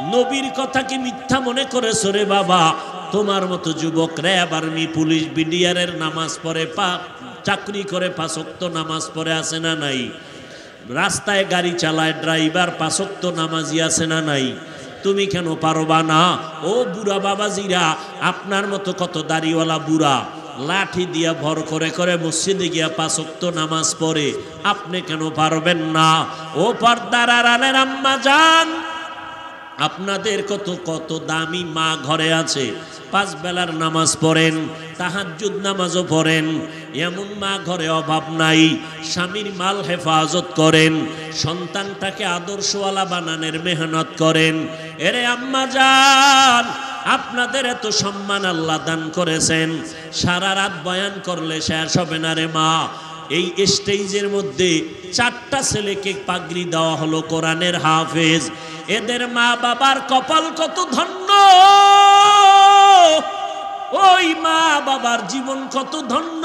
নবীর কথাকে মিথ্যা মনে করেছ রে বাবা? তোমার মতো যুবক র্যাব আর্মি, পুলিশ, বিডিআরের নামাজ পড়ে, পা, চাকরি করে পাশক্ত নামাজ পড়ে আছে না নাই? রাস্তায় গাড়ি চালায়, ড্রাইভার, পাঁচক্ত নামাজি আছে না নাই? তুমি কেন পারবা না? ও বুড়া বাবাজিরা, আপনার মতো কত দাড়িওয়ালা বুড়া? লাঠি দিয়া ভর করে করে মসজিদে গিয়া পাঁচক্ত নামাজ পড়ে। আপনি কেন পারবেন না? ও পর্দার আড়ালের আম্মা যান আপনাদের কত কত দামি মা ঘরে আছে। পাঁচ বেলার নামাজ পড়েন, তাহাজ্জুদ নামাজও পড়েন। এমন মা ঘরে অভাব নাই, স্বামীর মাল হেফাজত করেন, সন্তানটাকে আদর্শওয়ালা বানানের মেহনত করেন। এরে আম্মা যান আপনাদের এত সম্মান আল্লাহ দান করেছেন। সারা রাত বয়ান করলে শেষ হবে না রে মা। এই স্টেজের মধ্যে চারটা ছেলেকে পাগড়ি দেওয়া হলো কোরআনের হাফেজ। এদের মা বাবার কপাল কত ধন্য! ওই মা বাবার জীবন কত ধন্য!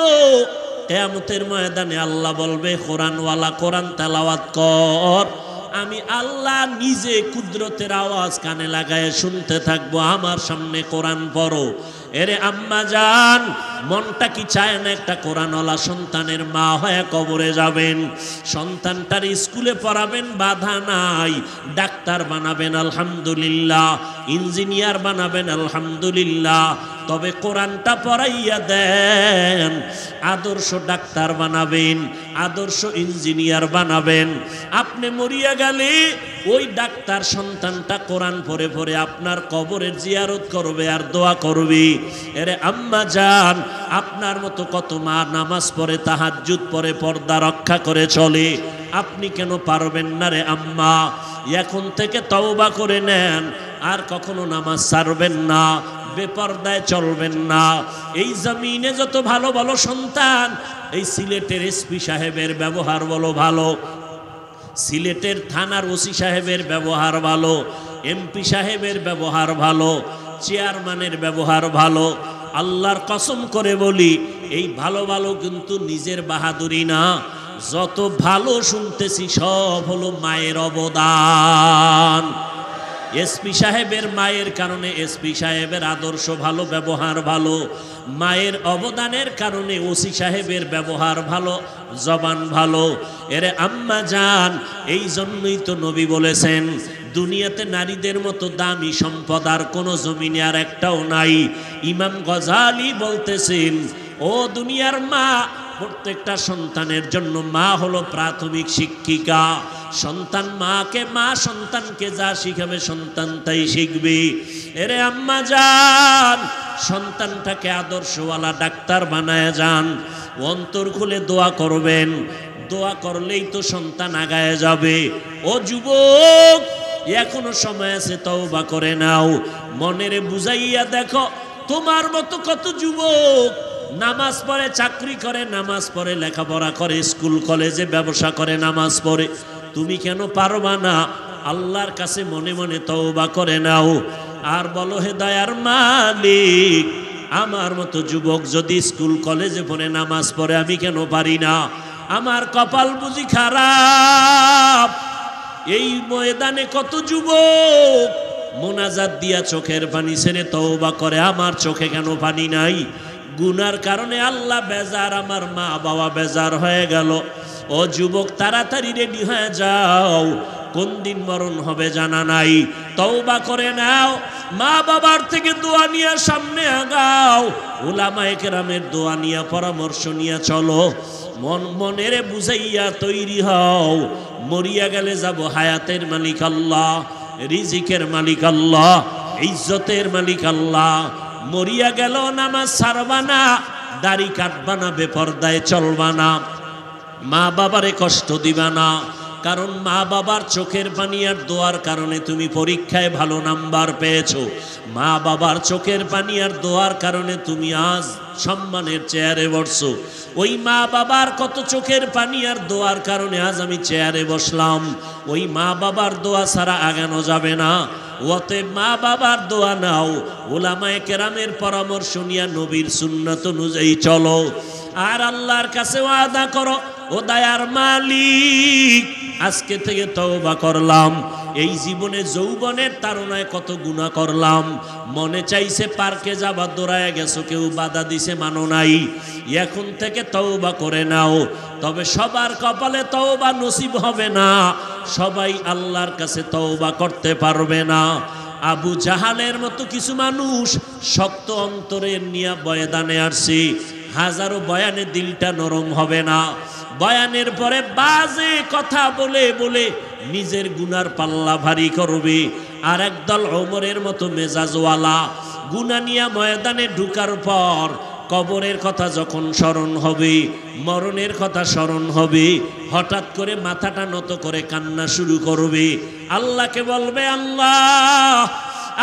কেয়ামতের ময়দানে আল্লাহ বলবে, কোরআনওয়ালা, কোরআন তেলাওয়াত কর। আমি আল্লাহ নিজে কুদরতের আওয়াজ কানে লাগায় শুনতে থাকব। আমার সামনে কোরআন পড়ো। এরে আম্মা যান মনটা কি চায় না একটা কোরআনওয়ালা সন্তানের মা হয়ে কবরে যাবেন? সন্তানটার স্কুলে পড়াবেন, বাধা নাই। ডাক্তার বানাবেন, আলহামদুলিল্লাহ। ইঞ্জিনিয়ার বানাবেন, আলহামদুলিল্লাহ। তবে কোরআনটা পড়াইয়া দেন। আদর্শ ডাক্তার বানাবেন, আদর্শ ইঞ্জিনিয়ার বানাবেন। আপনি মরিয়া গেলে ওই ডাক্তার সন্তানটা কোরআন পড়ে পড়ে আপনার কবরের জিয়ারত করবে আর দোয়া করবে। এরে আম্মা যান আপনার মতো কত মা নামাজ পড়ে, তাহাজ্জুদ পরে পর্দা রক্ষা করে চলে। আপনি কেন পারবেন না রে আম্মা? এখন থেকে তওবা করে নেন, আর কখনো নামাজ ছাড়বেন না। বেপর্দায় চলবেন না। এই জমিনে যত ভালো ভালো সন্তান, এই সিলেটের এসপি সাহেবের ব্যবহার বলো ভালো। সিলেটের থানার ওসি সাহেবের ব্যবহার ভালো। এমপি সাহেবের ব্যবহার ভালো। চেয়ারম্যানের ব্যবহার ভালো। আল্লাহর কসম করে বলি, এই ভালো ভালো কিন্তু নিজের বাহাদুরি না। যত ভালো শুনতেছি সব হলো মায়ের অবদান। এসপি সাহেবের মায়ের কারণে, এসপি সাহেবের আদর্শ ভালো, ব্যবহার ভালো, মায়ের অবদানের কারণে ওসি সাহেবের ব্যবহার ভালো, জবান ভালো। এরে আম্মা যান এই জন্যই তো নবী বলেছেন, দুনিয়াতে নারীদের মতো দামি সম্পদ আর কোনো জমিনে আর একটাও নাই। ইমাম গজালি বলতেছেন, ও দুনিয়ার মা প্রত্যেকটা সন্তানের জন্য মা হলো প্রাথমিক শিক্ষিকা। সন্তান মাকে, মা সন্তানকে যা শিখাবে সন্তান তাই শিখবে। এরে আম্মা যান, সন্তানটাকে আদর্শওয়ালা ডাক্তার বানায় যান। অন্তর খুলে দোয়া করবেন। দোয়া করলেই তো সন্তান আগায় যাবে। ও যুবক, এখনও সময় আছে, তওবা করে নাও। মনেরে বুঝাইয়া দেখো, তোমার মতো কত যুবক নামাজ পড়ে, চাকরি করে, নামাজ পড়ে, লেখাপড়া করে, স্কুল, কলেজে ব্যবসা করে, নামাজ পড়ে। তুমি কেন পারবা না? আল্লাহর কাছে মনে মনে তওবা করে নাও। আর বলো, হে দয়ার মালিক, আমার মতো যুবক যদি স্কুল, কলেজে পড়ে, নামাজ পড়ে, আমি কেন পারি না? আমার কপাল বুঝি খারাপ। এই ময়দানে কত যুবক মোনাজাত দিয়া চোখের পানি ছেড়ে তওবা করে, আমার চোখে কেন পানি নাই? গুনার কারণে আল্লাহ বেজার, আমার মা বাবা বেজার হয়ে গেল। ও যুবক, তাড়াতাড়ি রেডি হয়ে যাও। কোন দিন মরণ হবে জানা নাই। তওবা করে নাও। মা বাবার থেকে দোয়া নিয়ে সামনে আগাও। ওলামায়ে কেরামের দোয়া নিয়ে, পরামর্শ নিয়ে চলো। মন মনেরে বুঝাইয়া তৈরি হও। মরিয়া গেলে যাব হায়াতের মালিক আল্লাহ, রিজিকের মালিক আল্লাহ, ইজ্জতের মালিক আল্লাহ। মরিয়া গেল, নামাজ সারবা না, দাড়ি কাটবা না, বেপর্দায় চলবা না। মা বাবারে কষ্ট দিবা না। কারণ মা বাবার চোখের পানি আর দোয়ার কারণে তুমি পরীক্ষায় ভালো নাম্বার পেয়েছ। মা বাবার চোখের পানি আর দোয়ার কারণে তুমি আজ সম্মানের চেয়ারে বসছো। ওই মা বাবার কত চোখের পানি আর দোয়ার কারণে আজ আমি চেয়ারে বসলাম। ওই মা বাবার দোয়া ছাড়া আগানো যাবে না। ওতে মা বাবার দোয়া নাও। ওলামায় কেরামের পরামর্শ নিয়ে নবীর সুন্নত অনুযায়ী চলো। আর আল্লাহর কাছে ওয়াদা করো। ও দায়ার মালিক, আজকে থেকে তওবা করলাম। এই জীবনে যৌবনের তারনায় কত গুণা করলাম। মনে চাইছে পার্কে যাবা দৌড়ায় গেছো, কেউ বাধা দিছে, মানো নাই। এখন থেকে তওবা করে নাও। তবে সবার কপালে তওবা নসিব হবে না। সবাই আল্লাহর কাছে তওবা করতে পারবে না। আবু জাহালের মতো কিছু মানুষ শক্ত অন্তরের নিয়ে বয়দানে আসছে। হাজারো বয়ানে দিলটা নরম হবে না। বয়ানের পরে বাজে কথা বলে বলে নিজের গুনার পাল্লা ভারী করবে। আর একদল ওমরের মতো মেজাজওয়ালা গুনা নিয়া ময়দানে ঢুকার পর কবরের কথা যখন স্মরণ হবে, মরণের কথা স্মরণ হবে, হঠাৎ করে মাথাটা নত করে কান্না শুরু করবে। আল্লাহকে বলবে, আল্লাহ,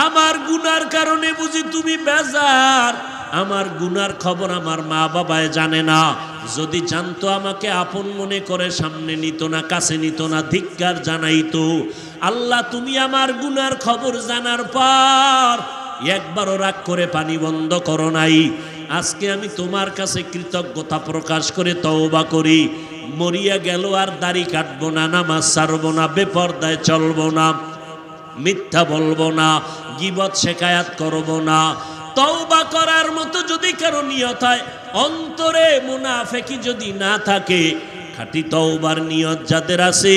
আমার গুনার কারণে বুঝি তুমি বেজার। আমার গুনার খবর আমার মা বাবায় জানে না। যদি জানতো আমাকে আপন মনে করে সামনে নিত না, কাছে নিত না, ধিক্কার জানাইতো, আল্লাহ তুমি আমার গুনার খবর জানার পর একবারও রাগ করে পানি বন্ধ করো নাই। আজকে আমি তোমার কাছে কৃতজ্ঞতা প্রকাশ করে তওবা করি। মরিয়া গেল আর দাড়ি কাটবো না, নামাজ সারবো না, বেপর্দায় চলবো না, মিথ্যা বলব না, গিবত শেখায়াত করব না। তওবা করার মতো যদি কারও নিয়ত হয়, অন্তরে মুনাফেকি যদি না থাকে, খাঁটি তওবার নিয়ত যাদের আছে,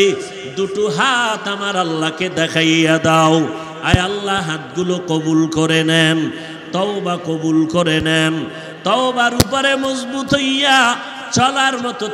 দুটো হাত আমার আল্লাহকে দেখাইয়া দাও। আয় আল্লাহ, হাতগুলো কবুল করে নেন, তওবা কবুল করে নেন। তওবার উপরে মজবুত হইয়া চলার মতো